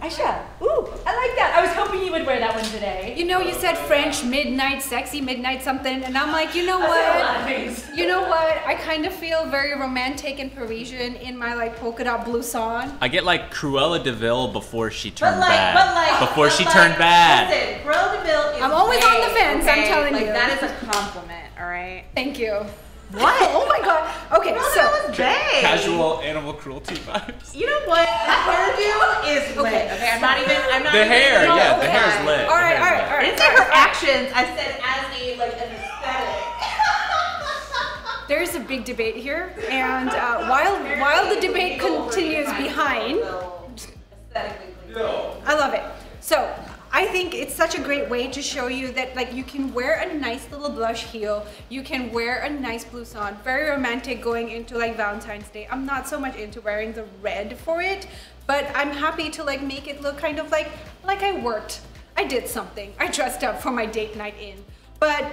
Ayesha, ooh, I like that. I was hoping you would wear that one today. You know, you said French midnight, sexy midnight something, and I'm like, you know what? You know what? I kind of feel very romantic and Parisian in my like polka dot blouson. I get like Cruella de Vil before she turned But like, bad. but like, before but she like, turned bad. Listen, Cruella de Vil is I'm always on the vague, fence, I'm telling like, you. that is a compliment, all right? Thank you. What? <laughs> oh my god. Okay, No, so that was Bay. Casual animal cruelty vibes. You know what? That hairdo is lit. Okay. Okay, I'm not even. I'm not The even hair, gonna yeah, go the with hair's that. lit. all right, The all hair's right, I didn't say her actions. I said as a like an aesthetic. <laughs> There is a big debate here, and uh, while while the debate continues behind, Aesthetically pleasing. I love it. So I think it's such a great way to show you that like you can wear a nice little blush heel, you can wear a nice blouson, very romantic going into like Valentine's Day. I'm not so much into wearing the red for it, but I'm happy to like make it look kind of like like I worked. I did something. I dressed up for my date night in, but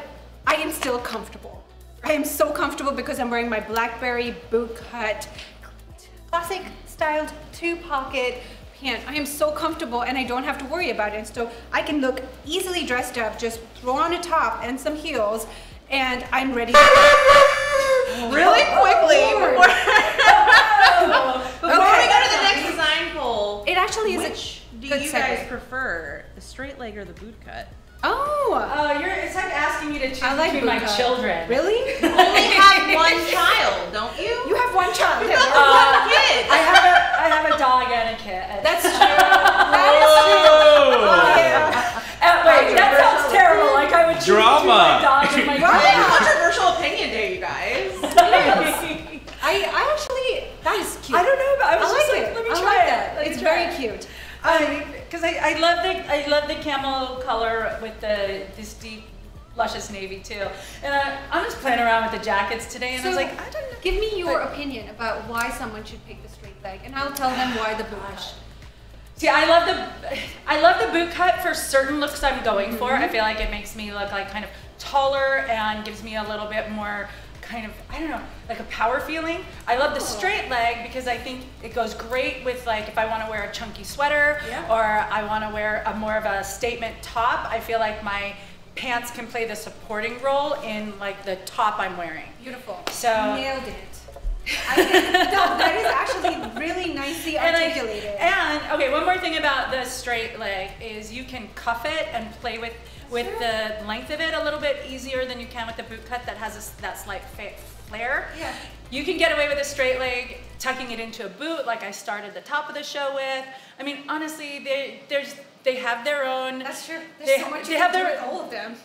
I am still comfortable. I am so comfortable because I'm wearing my Blackberry boot cut classic styled two pocket pant. I am so comfortable and I don't have to worry about it. So I can look easily dressed up, just throw on a top and some heels and I'm ready. <laughs> Really oh, quickly Lord. before, <laughs> <laughs> before we go to the next design poll. It actually is Which a do you guys prefer, the straight leg or the boot cut? Oh, Oh, you're, it's like asking me to choose I like between my children. really? <laughs> You Only have one child, don't you? You have one child. Uh, Kids. I have a I have a dog and a kid. That's <laughs> true. That is true. Oh, yeah. Uh, wait, that sounds terrible. Like I would choose between my Drama. dog and my Right. kid. Controversial opinion day, you guys. I, I actually, that is cute. I don't know, but I was I just like like, it. let me I try like it. that. Let me It's try very it. cute. because I, I love the I love the camel color with the this deep luscious navy too. And I, I'm just playing around with the jackets today, and I was like, I don't know. Give me your But- opinion about why someone should pick the straight leg, and I'll tell them why the boot cut. See, I love the I love the boot cut for certain looks I'm going for. I mm-hmm. feel like it makes me look like kind of taller and gives me a little bit more kind of I don't know, like a power feeling. I love the straight leg because I think it goes great with like if I want to wear a chunky sweater Yeah. or I want to wear a more of a statement top. I feel like my pants can play the supporting role in like the top I'm wearing. Beautiful. So- nailed it. I think, no, that is actually really nicely <laughs> And I- articulated. And okay, one more thing about the straight leg is you can cuff it and play with with Sure. the length of it a little bit easier than you can with the boot cut that has a that slight flare. Yeah. You can get away with a straight leg tucking it into a boot like I started the top of the show with. I mean, honestly, they there's they have their own. That's true. There's They- so much they you have their- all of them.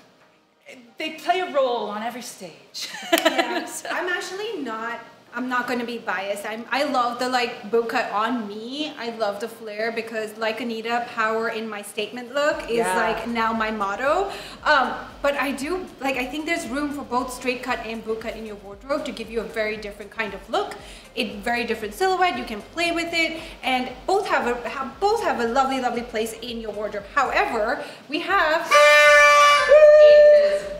They play a role on every stage. Yeah. <laughs> So- I'm actually not. I'm not going to be biased. I'm. I love the like boot cut on me. I love the flare because, like Anita, power in my statement look is Yeah. like now my motto. Um, but I do like. I think there's room for both straight cut and boot cut in your wardrobe to give you a very different kind of look. It very different silhouette. You can play with it, and both have a have, both have a lovely, lovely place in your wardrobe. However, we have.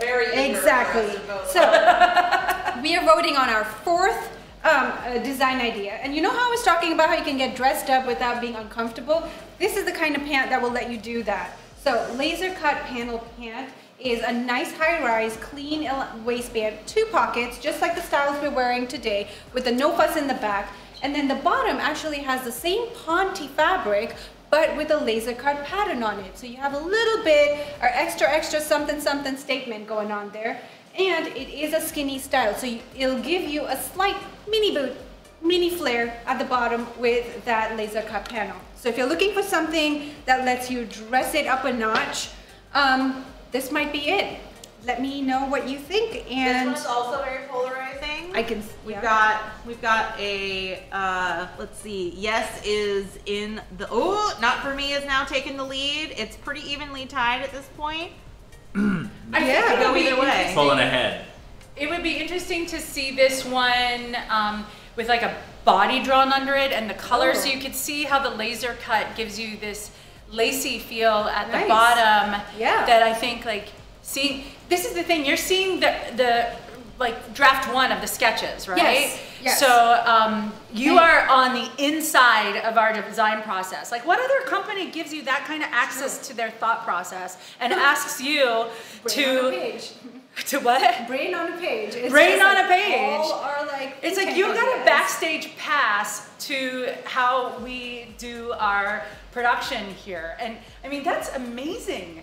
Very eager for us Exactly. So <laughs> we are voting on our fourth um, uh, design idea. And you know how I was talking about how you can get dressed up without being uncomfortable? This is the kind of pant that will let you do that. So laser cut panel pant is a nice high rise, clean waistband, two pockets, just like the styles we're wearing today, with the no fuss in the back. And then the bottom actually has the same Ponte fabric, but with a laser cut pattern on it. So you have a little bit or extra, extra something, something statement going on there. And it is a skinny style, so you, it'll give you a slight mini boot, mini flare at the bottom with that laser cut panel. So if you're looking for something that lets you dress it up a notch, um, this might be it. Let me know what you think, And This and one's also very polarizing. I can. We've yeah. got we've got a uh, let's see. Yes is in the oh not for me is now taking the lead. It's pretty evenly tied at this point. <clears throat> I think Yeah. it would Go be either way. interesting- Pulling ahead. It would be interesting to see this one um, with like a body drawn under it and the color, so Oh. you could see how the laser cut gives you this lacy feel at the bottom. Yeah. That I think like seeing. This is the thing you're seeing the the like draft one of the sketches, right? Yes, yes. So um, you are on the inside of our design process. Like, what other company gives you that kind of access to their thought process and asks you a to. <laughs> to what? Brain on a page. It's Brain on like a page. All are like. It's like you got a backstage pass to how we do our production here. And I mean, that's amazing.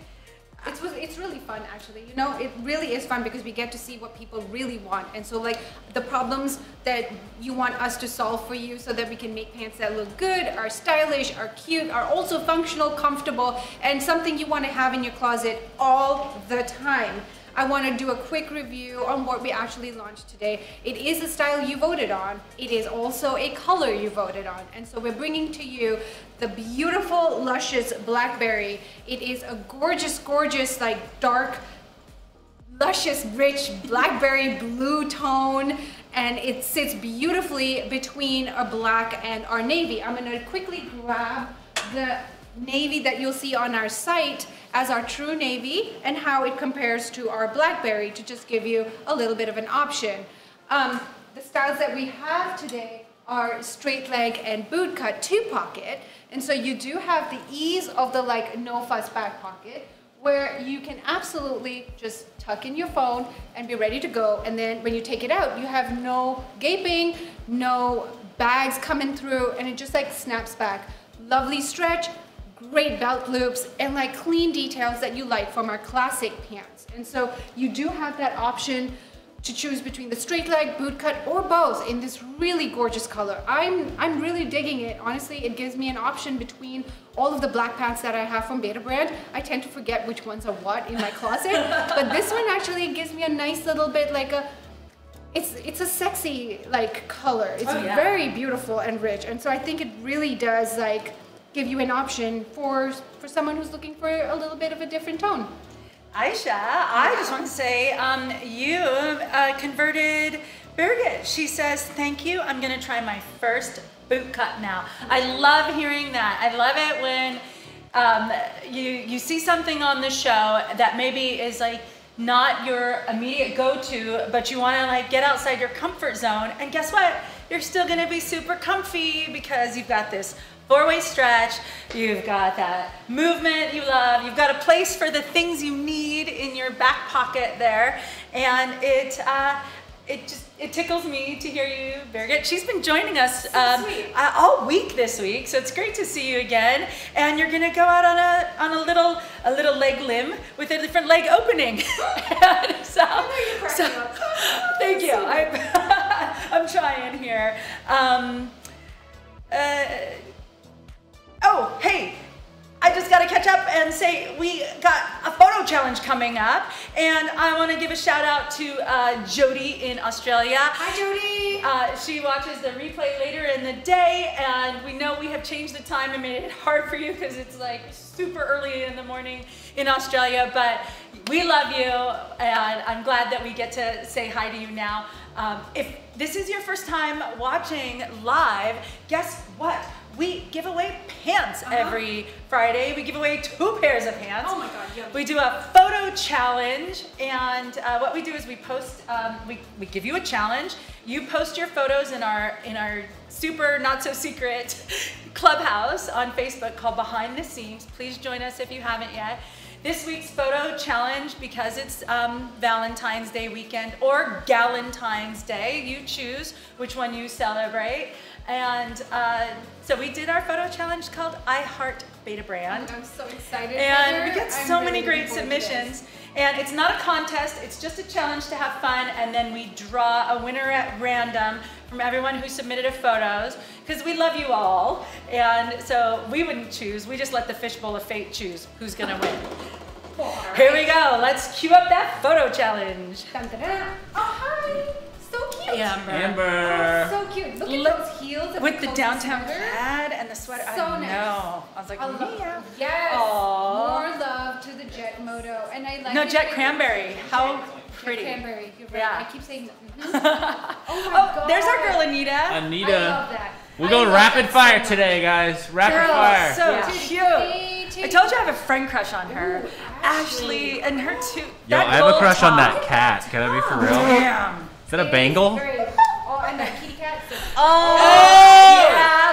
It's it's really fun actually. You know, it really is fun because we get to see what people really want, and so like the problems that you want us to solve for you, so that we can make pants that look good, are stylish, are cute, are also functional, comfortable, and something you want to have in your closet all the time. I want to do a quick review on what we actually launched today. It is a style you voted on. It is also a color you voted on. And so we're bringing to you the beautiful, luscious blackberry. It is a gorgeous, gorgeous, like dark, luscious, rich blackberry blue tone. And it sits beautifully between our black and our navy. I'm gonna quickly grab the navy that you'll see on our site as our true navy and how it compares to our blackberry to just give you a little bit of an option. Um, the styles that we have today are straight leg and boot cut two pocket. And so you do have the ease of the like no fuss back pocket where you can absolutely just tuck in your phone and be ready to go. And then when you take it out, you have no gaping, no bags coming through, and it just like snaps back. Lovely stretch, great belt loops, and like clean details that you like from our classic pants. And so you do have that option to choose between the straight leg, boot cut, or both in this really gorgeous color. I'm, I'm really digging it. Honestly, it gives me an option between all of the black pants that I have from Betabrand. I tend to forget which ones are what in my closet, <laughs> but this one actually gives me a nice little bit like a, it's, it's a sexy like color. It's Oh, yeah. very beautiful and rich. And so I think it really does like give you an option for, for someone who's looking for a little bit of a different tone. Ayesha, I just want to say um, you uh, converted Birgit. She says, Thank you. I'm going to try my first boot cut now. I love hearing that. I love it when um, you, you see something on the show that maybe is like, not your immediate go-to, but you want to like get outside your comfort zone. And guess what? You're still going to be super comfy because you've got this four-way stretch. You've got that movement you love. You've got a place for the things you need in your back pocket there, and it uh, it just it tickles me to hear you, Birgit. She's been joining us um, uh, all week this week, so it's great to see you again. And you're gonna go out on a on a little a little leg limb with a different leg opening. <laughs> <laughs> So, so <laughs> thank you. I'm, I'm trying here. Um, uh, oh, hey. I just got to catch up and say we got a photo challenge coming up, and I want to give a shout out to uh, Jody in Australia. Hi, Jody. Uh, she watches the replay later in the day, and we know we have changed the time and made it hard for you because it's like super early in the morning in Australia. But we love you, and I'm glad that we get to say hi to you now. Um, if this is your first time watching live, guess what? We give away pants every Friday. We give away two pairs of pants. Oh my God. We do a photo challenge, and uh, what we do is we post. Um, we, we give you a challenge. You post your photos in our in our super not so secret <laughs> clubhouse on Facebook called Behind the Scenes. Please join us if you haven't yet. This week's photo challenge, because it's um, Valentine's Day weekend or Galentine's Day, you choose which one you celebrate. And uh, so we did our photo challenge called I Heart Betabrand. I'm so excited. And we get so really many great looking forward to this. submissions. And it's not a contest, it's just a challenge to have fun. And then we draw a winner at random from everyone who submitted a photos because we love you all. And so we wouldn't choose, we just let the fishbowl of fate choose who's gonna win. Here we go, let's cue up that photo challenge. Dun, dun, dun. Oh, hi. So cute. Amber. Amber. So cute. Look at Look- those heels. With we the downtown sweater. plaid and the sweater. So I nice. know. I was like, I love yeah. Yes. Aw. More love to the Jet Moto. And I like No, it Jet Cranberry. How Jet pretty. Cranberry. You're right. Yeah. I keep saying that. <laughs> Mhm. oh, my there's our girl Anita. Anita. I Anita. love that. We're going rapid that so fire today, guys. Rapid Girl, fire. so Yeah. cute. I told you I have a friend crush on her. Ooh, Ashley. and her too. Yo, I have a gold crush on that cat. Can I be for real? Damn. Is that a bangle? Oh, and that kitty cat. So Oh, yeah,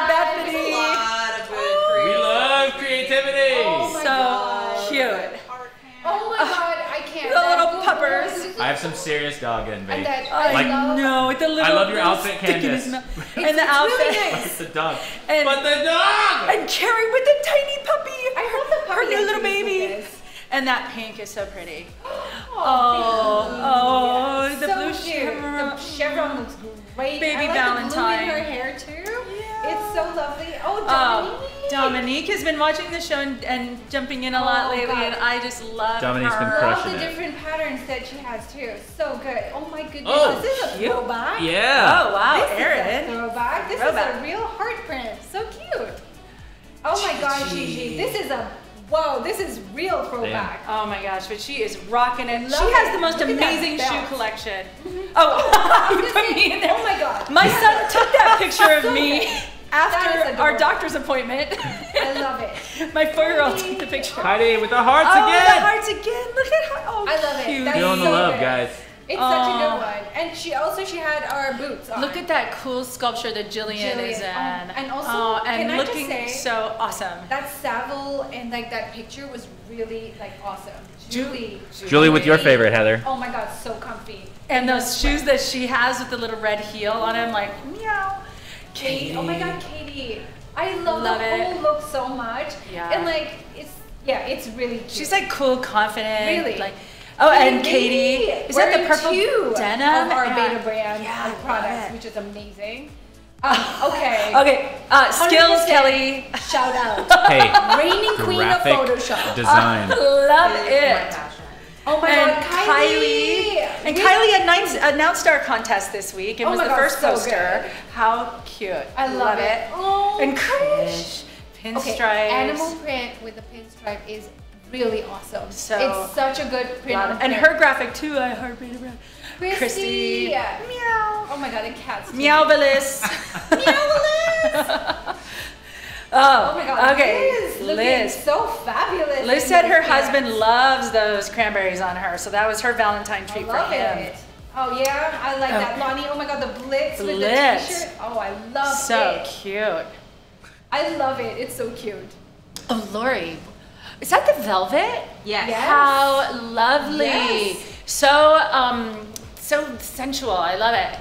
I have some serious dog envy. And that I Like- love. know with the little. I love your outfit, stick Candace. It's- And the it's outfit. really But the dog. And- but the dog. And Carrie with the tiny puppy. I heard the puppy. Her puppy new little baby. And that pink is so pretty. <gasps> Oh, oh, oh, the so blue cute. chevron. The chevron looks great. Baby I like Valentine. The blue in her hair too. Yeah. It's so lovely. Oh, Oh, Dominique. Dominique has been watching the show and, and jumping in a oh, lot Oh, lately, God. and I just love Dominique's been her. crushing All the it. different patterns that she has too. So good. Oh my goodness. Oh, this is a cute. throwback. Yeah. Oh wow, This is a Erin. throwback. This Throwback. is a real heart print. So cute. Oh my gosh, Gigi. This is a whoa. This is real throwback. Oh my gosh, but she is rocking it. She Love has it. the most Look amazing shoe collection. Mm-hmm. Oh, oh <laughs> you put is- me in there. Oh my god. My son took that <laughs> picture of So me good. After our doctor's appointment. I love it. <laughs> My four-year-old took the picture. Heidi with the hearts oh, the hearts again. Look at her. Oh, I love it. cute. That's Feeling the love, good. guys. It's such a good oh. one. And she also she had our boots on. Look at that cool sculpture that Jillian, is oh, in. Jillian. Oh, and also, Oh, and can I just looking say- so awesome. that saddle and like that picture was really like awesome. Julie. Julie, with your favorite, Heather. Oh my god, so comfy. And those shoes that she has with the little red heel on them, like meow. Katie. Oh my god, Katie. I love, Love the it. whole look so much. Yeah. And like it's yeah, it's really cute. She's like cool, confident. Really? Like, oh, and Katie, Katie, is that the wearing purple two denim? of our And- Betabrand Yeah, I of love products, which is amazing. <laughs> Um, okay. Okay, uh, skills, Kelly. Shout out. <laughs> Hey, Reigning queen of graphic Photoshop. design. <laughs> Love It is it. Oh my and god, Kylie. And We- Kylie announced, announced our contest this week and Oh was my the God, first so poster. good. How cute. I love, it. Oh, And Krish. Krish. Pinstripes. Okay, animal print with the pinstripe is really awesome. So- it's such a good print. Love. And print. her graphic too, I heard Betabrand. Christy. Christy. Meow. Oh my god, and cats. too. Meowvelous. Meowvelous. oh, Oh my god. okay. Liz, Liz. so fabulous. Liz said her pants. husband loves those cranberries on her, so that was her Valentine treat for love him. it. Oh yeah, I like Oh. that, Lonnie. Oh my god, the blitz, with the Blitz. t-shirt. Oh, I love So it. So cute. I love it. It's so cute. Oh, Lori, is that the velvet? Yes. Yes. How lovely. Yes. So, um, so sensual. I love it.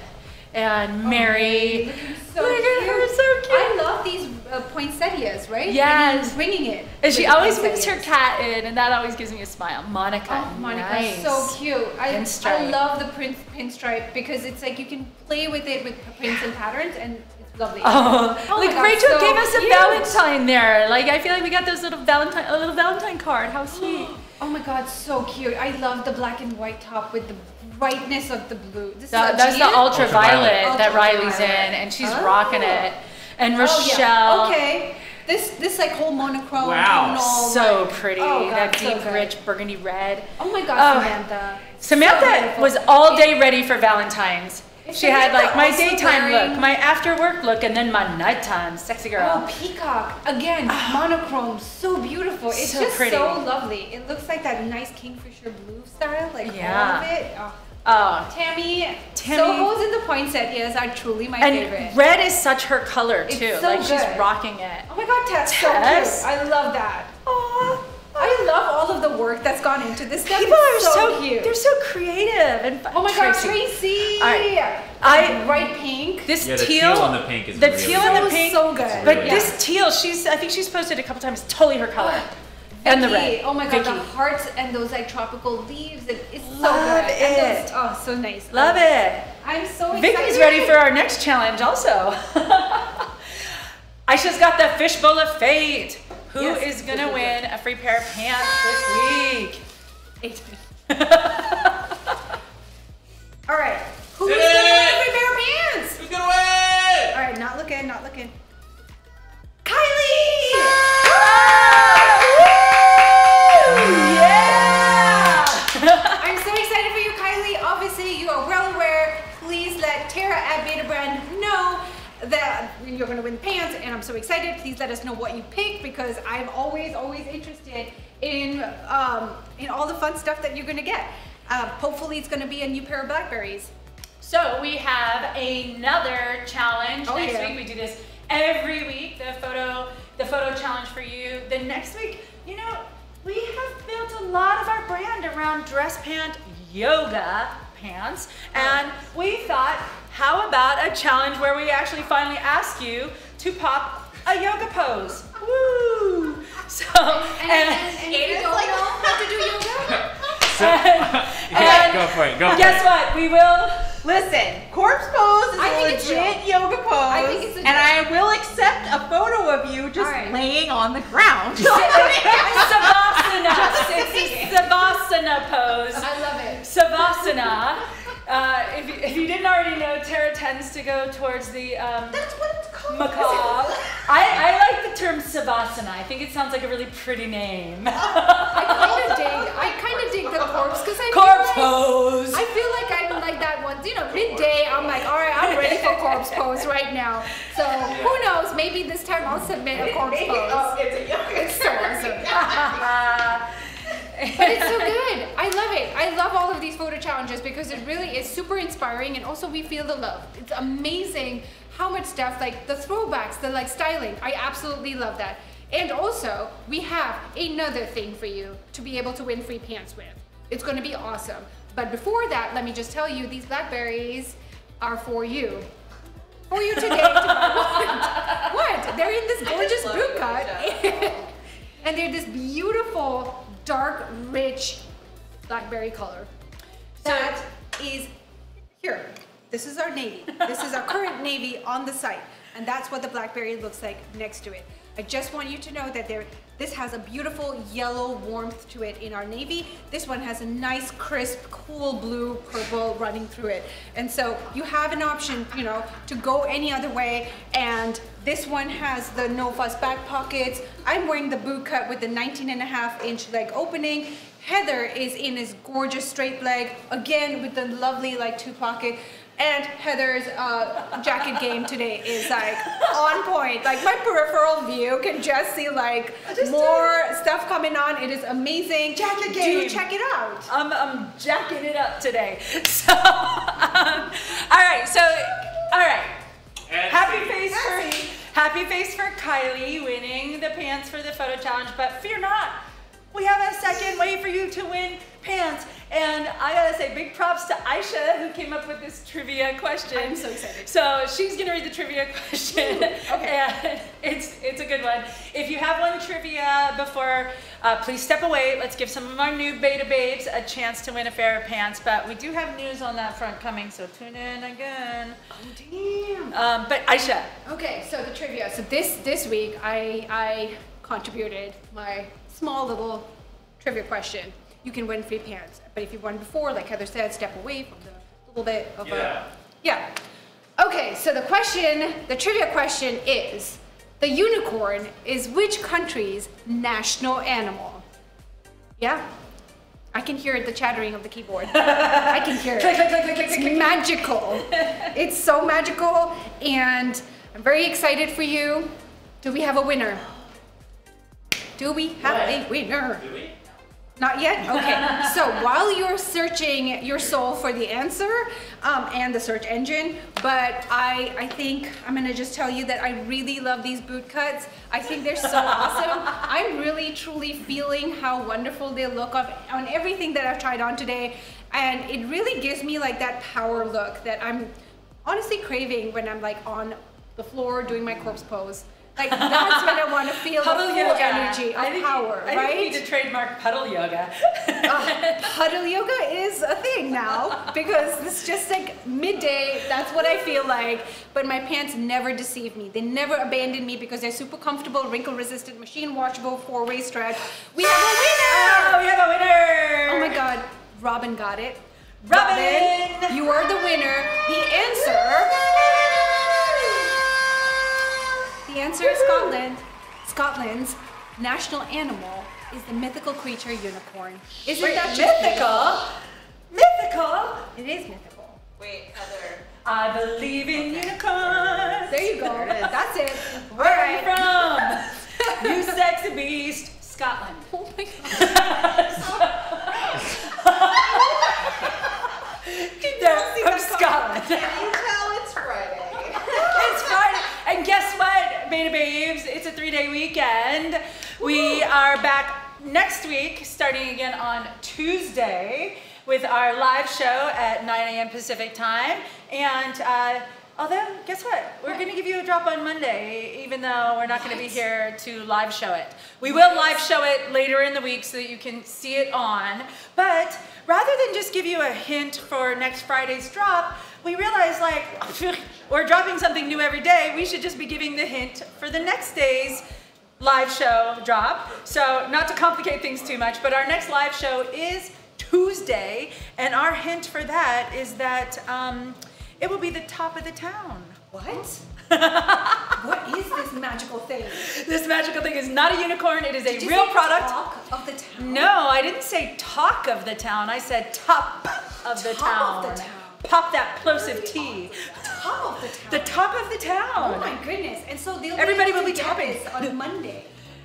And Mary. Looking so Look at her, cute. so cute. I love these uh, poinsettias, right? Yes. Bringing, it. And she always moves her cat in, and that always gives me a smile. Monica. Oh, Monica, nice. so cute. I, I love the print, pinstripe because it's like you can play with it with prints and patterns, and lovely. <laughs> Oh, Oh my like God, Rachel so gave us a cute. Valentine there. Like I feel like we got those little Valentine, a little Valentine card. How <gasps> sweet. Oh my god, so cute. I love the black and white top with the brightness of the blue. This That, is that's the ultraviolet, Ultraviolet. that Riley's in, and she's Oh. rocking it. And Oh, Rochelle, yeah. Okay. This this like whole monochrome. Wow. tonal, so like- pretty. Oh, God, that so deep, good. rich burgundy red. Oh my god, Oh. Samantha. Samantha So was all day ready for Valentine's. She had like my daytime wearing- look, my after work look, and then my nighttime sexy girl. Oh, peacock again, ah. monochrome, so beautiful. It's So just pretty. so lovely. It looks like that nice kingfisher blue style, like Yeah. all of it. Oh. Oh, Tammy, Tammy- Soho's and the poinsettias are truly my and favorite. red is such her color It's too. so like she's rocking it. oh my god, Tess, Tess? so cute. I love that. Aw. I love all of the work that's gone into this stuff. People are It's so, cute. they're so creative and fun. oh my god, Tracy. Tracy! I I- bright pink. This Yeah, the teal, teal and the pink is the really teal good. and So, the pink, so good. But Yeah. this teal, she's I think she's posted a couple times. Totally her color, and the red. Oh my god, Vicky. the hearts and those like tropical leaves. It, it's so Love good. And it. those, oh, so nice. Love it. I'm so excited. Vicky's ready for our next challenge also. <laughs> I just got the fishbowl of fate. Who is Yes. gonna win a free pair of pants this week? <laughs> All right. Who's Did gonna win a free pair of pants? Who's gonna win? All right, not looking, not looking. Kylie! Yeah! You're going to win pants, and I'm so excited. Please let us know what you pick because I'm always, always interested in um, in all the fun stuff that you're going to get. Uh, hopefully, it's going to be a new pair of Blackberries. So we have another challenge Oh, next yeah. week. We do this every week. The photo, the photo challenge for you. The next week, you know, we have built a lot of our brand around dress pant yoga pants, and we thought, how about a challenge where we actually finally ask you to pop a yoga pose? Woo! <laughs> So And, and, and if It you don't like- know how to do <laughs> <laughs> go for it. Go for Guess it. what? We will. Listen, corpse pose is I a think it's legit yoga pose, I think it's legit. and I will accept a photo of you just All right. laying on the ground. Savasana. It's a Savasana pose. I love it. Savasana. Uh, if, you, if you didn't already know, Tara tends to go towards the um, That's what it's called. macabre. <laughs> I, I like the term Savasana. I think it sounds like a really pretty name. I kind of dig. I kind of dig the corpse because I Corpse feel like, pose. I feel like I'm like that once. You know, midday. I'm like, all right, I'm <laughs> ready for corpse pose right now. So who knows? Maybe this time I'll submit a corpse Oh, pose. it's a yoga. It's so awesome. But it's so good. I love it. I love all of these photo challenges because it really is super inspiring and also we feel the love. It's amazing how much stuff like the throwbacks, the like styling. I absolutely love that. And also, we have another thing for you to be able to win free pants with. It's going to be awesome. But before that, let me just tell you these blackberries are for you. For you today. to- <laughs> what? They're in this gorgeous boot cut. <laughs> and they're this beautiful, dark, rich blackberry color. That is here. This is our navy. This is our current <laughs> navy on the site. And that's what the blackberry looks like next to it. I just want you to know that there, this has a beautiful yellow warmth to it in our navy. This one has a nice, crisp, cool blue purple running through it. And so you have an option, you know, to go any other way. And this one has the no fuss back pockets. I'm wearing the boot cut with the 19 and a half inch leg opening. Heather is in this gorgeous straight leg, again with the lovely like two pocket. And Heather's uh, jacket game today is like on point. Like my peripheral view can just see like more stuff coming on. It is amazing. Jacket game. Do check it out. I'm, I'm jacking it up today. <laughs> So, um, all right. So, all right. And Happy see. face for happy face for Kylie winning the pants for the photo challenge. But fear not, we have a second way for you to win pants. And I gotta say, big props to Ayesha who came up with this trivia question. I'm so excited. So she's gonna read the trivia question. okay. <laughs> And it's it's a good one. If you have one trivia before, uh, please step away. Let's give some of our new beta babes a chance to win a pair of pants. But we do have news on that front coming, so tune in again. Oh Damn. Um, but Ayesha, Okay, so the trivia. So this this week I I contributed my small little trivia question. You can win free pants, but if you've won before, like Heather said, step away from the little bit of Yeah. a yeah. Okay, so the question, the trivia question is: the unicorn is which country's national animal? Yeah. I can hear the chattering of the keyboard. I can hear it. <laughs> It's magical. It's so magical, and I'm very excited for you. Do we have a winner? Do we have a winner? Do we? Not yet? <laughs> Okay. so while you're searching your soul for the answer um, and the search engine, but I, I think I'm gonna just tell you that I really love these boot cuts. I think they're so <laughs> awesome. I'm really truly feeling how wonderful they look on, on everything that I've tried on today. And it really gives me like that power look that I'm honestly craving when I'm like on the floor doing my corpse pose. Like that's when I want to feel the Puddle full yoga. energy of I think, power, I right? think need to trademark puddle yoga. Uh, huddle yoga is a thing now because it's just like midday. That's what I feel like. But my pants never deceive me. They never abandon me because they're super comfortable, wrinkle resistant, machine washable, four way stretch. We have a oh, winner! we have a winner! Oh my god, Robin got it. Robin! you are the winner. The answer. The answer is Scotland. Scotland's national animal is the mythical creature unicorn. Isn't Wait, that just mythical? Mythical? It is mythical. Wait, Heather. I believe in unicorns. There you go. There it is. That's it. Where All are you from? <laughs> you sexy beast. Scotland. Oh my god. <laughs> <laughs> They're from Scotland. Can you tell it's Friday? And guess what, Beta Babes? It's a three day weekend. We are back next week, starting again on Tuesday with our live show at 9 a.m. Pacific time. And uh, Although, guess what? We're going to give you a drop on Monday, even though we're not going to be here to live show it. We will live show it later in the week so that you can see it on. But rather than just give you a hint for next Friday's drop, we realized like <laughs> we're dropping something new every day. We should just be giving the hint for the next day's live show drop. So, not to complicate things too much, but our next live show is Tuesday, and our hint for that is that um, it will be the top of the town. What? <laughs> what is this magical thing? This magical thing is not a unicorn, it is a Did you real product. Talk of the town. No, I didn't say talk of the town, I said top of the, Top town. of the town. Pop that plosive T. Top of the town. <laughs> The top of the town. Oh my goodness! And so they'll Everybody able will be to get topping. on <laughs> Monday.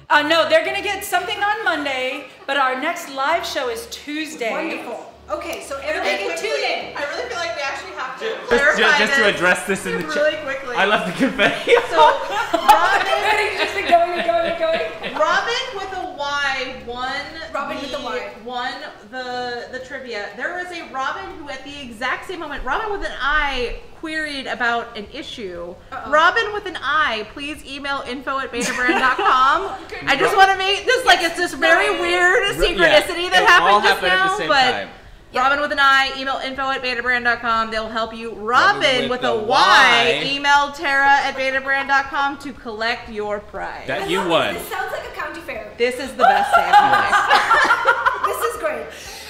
Uh, no, they're gonna get something on Monday, but our next live show is Tuesday. Wonderful. Okay, so everybody Really can tune quickly, in. I really feel like we actually have to Just, clarify just, just to address this in the really chat. quickly. I love the confetti. So <laughs> Robin, just going and going and going. Robin with a Y won. Robin the, with a Y. won the the trivia. There was a Robin who, at the exact same moment, Robin with an I queried about an issue. Uh-oh. Robin with an I, please email info at betabrand.com. <laughs> I just want to make this like it's this very weird synchronicity that it all happened just happened at now, the same but. time. Robin with an I, email info at betabrand.com. They'll help you. Robin, Robin with, with a the Y, Y. email Tara at betabrand.com to collect your prize. That you won. This. this sounds like a county fair. this is the best day of my life. <laughs> This is great.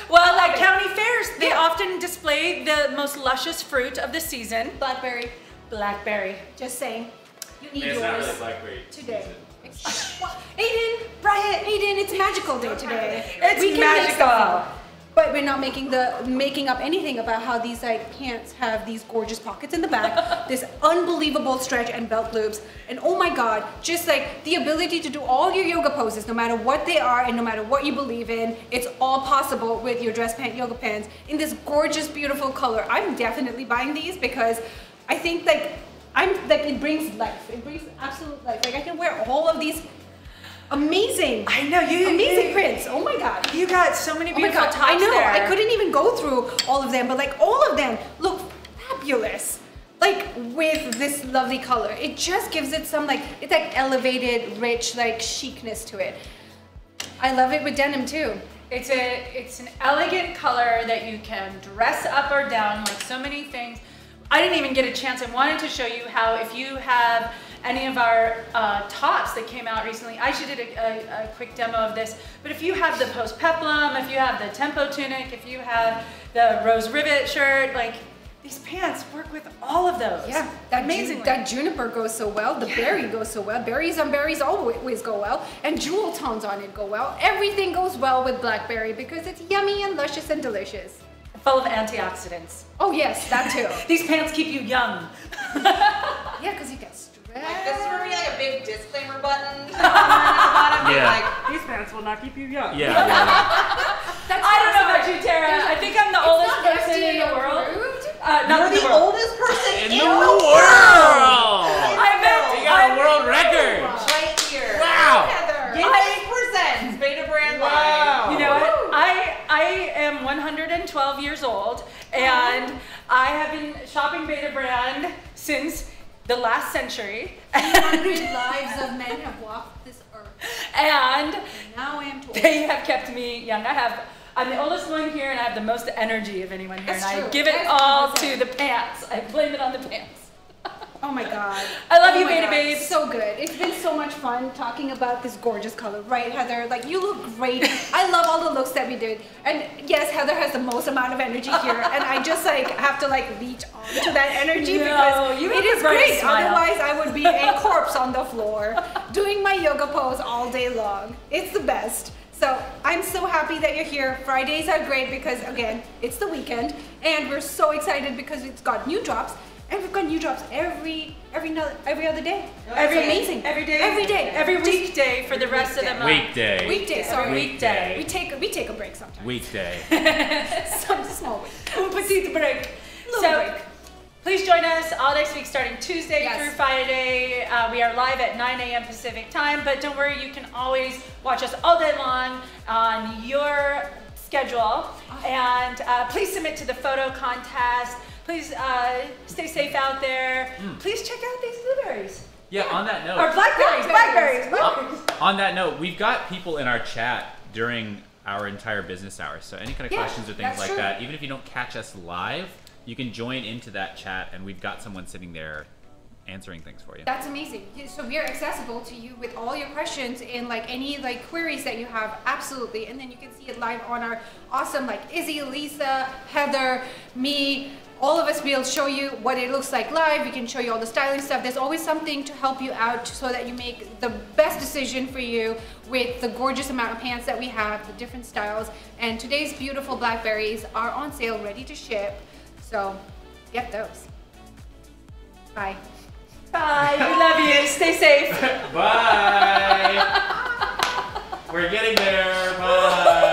Well, at county fairs, they often display the most luscious fruit of the season, Blackberry. blackberry. Just saying. You need It's yours really blackberry. today. What? <laughs> Aiden, Brian, Aiden, it's magical day today. It's we can make magical. But we're not making the making up anything about how these like pants have these gorgeous pockets in the back, <laughs> this unbelievable stretch and belt loops, and oh my god, just like the ability to do all your yoga poses, no matter what they are and no matter what you believe in, it's all possible with your dress pant yoga pants in this gorgeous, beautiful color. I'm definitely buying these because I think like I'm like it brings life. It brings absolute life. Like I can wear all of these amazing, I know you. amazing you, prints. Oh my god. You got so many Oh my god, I know. there. I couldn't even go through all of them, but like all of them look fabulous. Like with this lovely color. It just gives it some like it's like elevated, rich, like chicness to it. I love it with denim too. It's a it's an elegant color that you can dress up or down like so many things. I didn't even get a chance. I wanted to show you how if you have any of our uh, tops that came out recently, Ayesha did a, a, a quick demo of this. But if you have the post peplum, if you have the tempo tunic, if you have the rose rivet shirt, like these pants work with all of those. Yeah, that amazing. That juniper goes so well. The berry goes so well. Berries on berries always go well, and jewel tones on it go well. Everything goes well with blackberry because it's yummy and luscious and delicious. full of antioxidants. Oh yes, that too. <laughs> These pants keep you young. <laughs> yeah, because you. Like, this is where we like a big disclaimer button <laughs> on the bottom. Yeah. Like, these pants will not keep you young. Yeah. yeah. <laughs> That's I don't know about you, Tara. I think I'm the It's oldest not person in the FDA world. approved. Uh, not You're in the, the world. oldest person In in, the world. world. I bet You got a world record. Right here. Wow. Heather. Guinness presents Betabrand Live. You know what? I I am 112 years old, and I have been shopping Betabrand since the last century, 100 lives of men have walked this earth. and Now I am too old. they have kept me young. I have. I'm the oldest one here, and I have the most energy of anyone here, That's and I give it all 100%. to the pants. I blame it on the pants. Oh my god. I love Oh you, Beta God. Babes. So good. It's been so much fun talking about this gorgeous color, right, Heather? Like you look great. <laughs> I love all the looks that we did. And yes, Heather has the most amount of energy here, and I just like have to like reach on to that energy No, because you it the great. smile. Otherwise, I would be a <laughs> corpse on the floor doing my yoga pose all day long. It's the best. So I'm so happy that you're here. Fridays are great because again, it's the weekend, and we're so excited because it's got new drops, and we've got new drops every every no, every other day. Every It's amazing. every day, Every day. every weekday for the rest of the month. Weekday. Weekday. Every Sorry. weekday. We take we take a break sometimes. Weekday. <laughs> Some small week. <laughs> Un petit break. Little so, break. please join us all next week starting Tuesday Yes. through Friday. Uh, we are live at 9 a.m. Pacific time, but don't worry, you can always watch us all day long on your schedule. And uh, please submit to the photo contest. Please uh, stay safe out there. Hmm. Please check out these blueberries. Yeah, on that note. Or blackberries, blackberries. Blackberries. blackberries. On that note, we've got people in our chat during our entire business hours. So any kind of Yeah, questions or things like true. that, even if you don't catch us live, you can join into that chat, and we've got someone sitting there answering things for you. That's amazing. So we are accessible to you with all your questions and like any like queries that you have, absolutely. And then you can see it live on our awesome like Izzy, Lisa, Heather, me. All of us will show you what it looks like live. We can show you all the styling stuff. There's always something to help you out so that you make the best decision for you with the gorgeous amount of pants that we have, the different styles. And today's beautiful blackberries are on sale, ready to ship. So get those. Bye. Bye. We love you. Stay safe. <laughs> Bye. <laughs> We're getting there. Bye.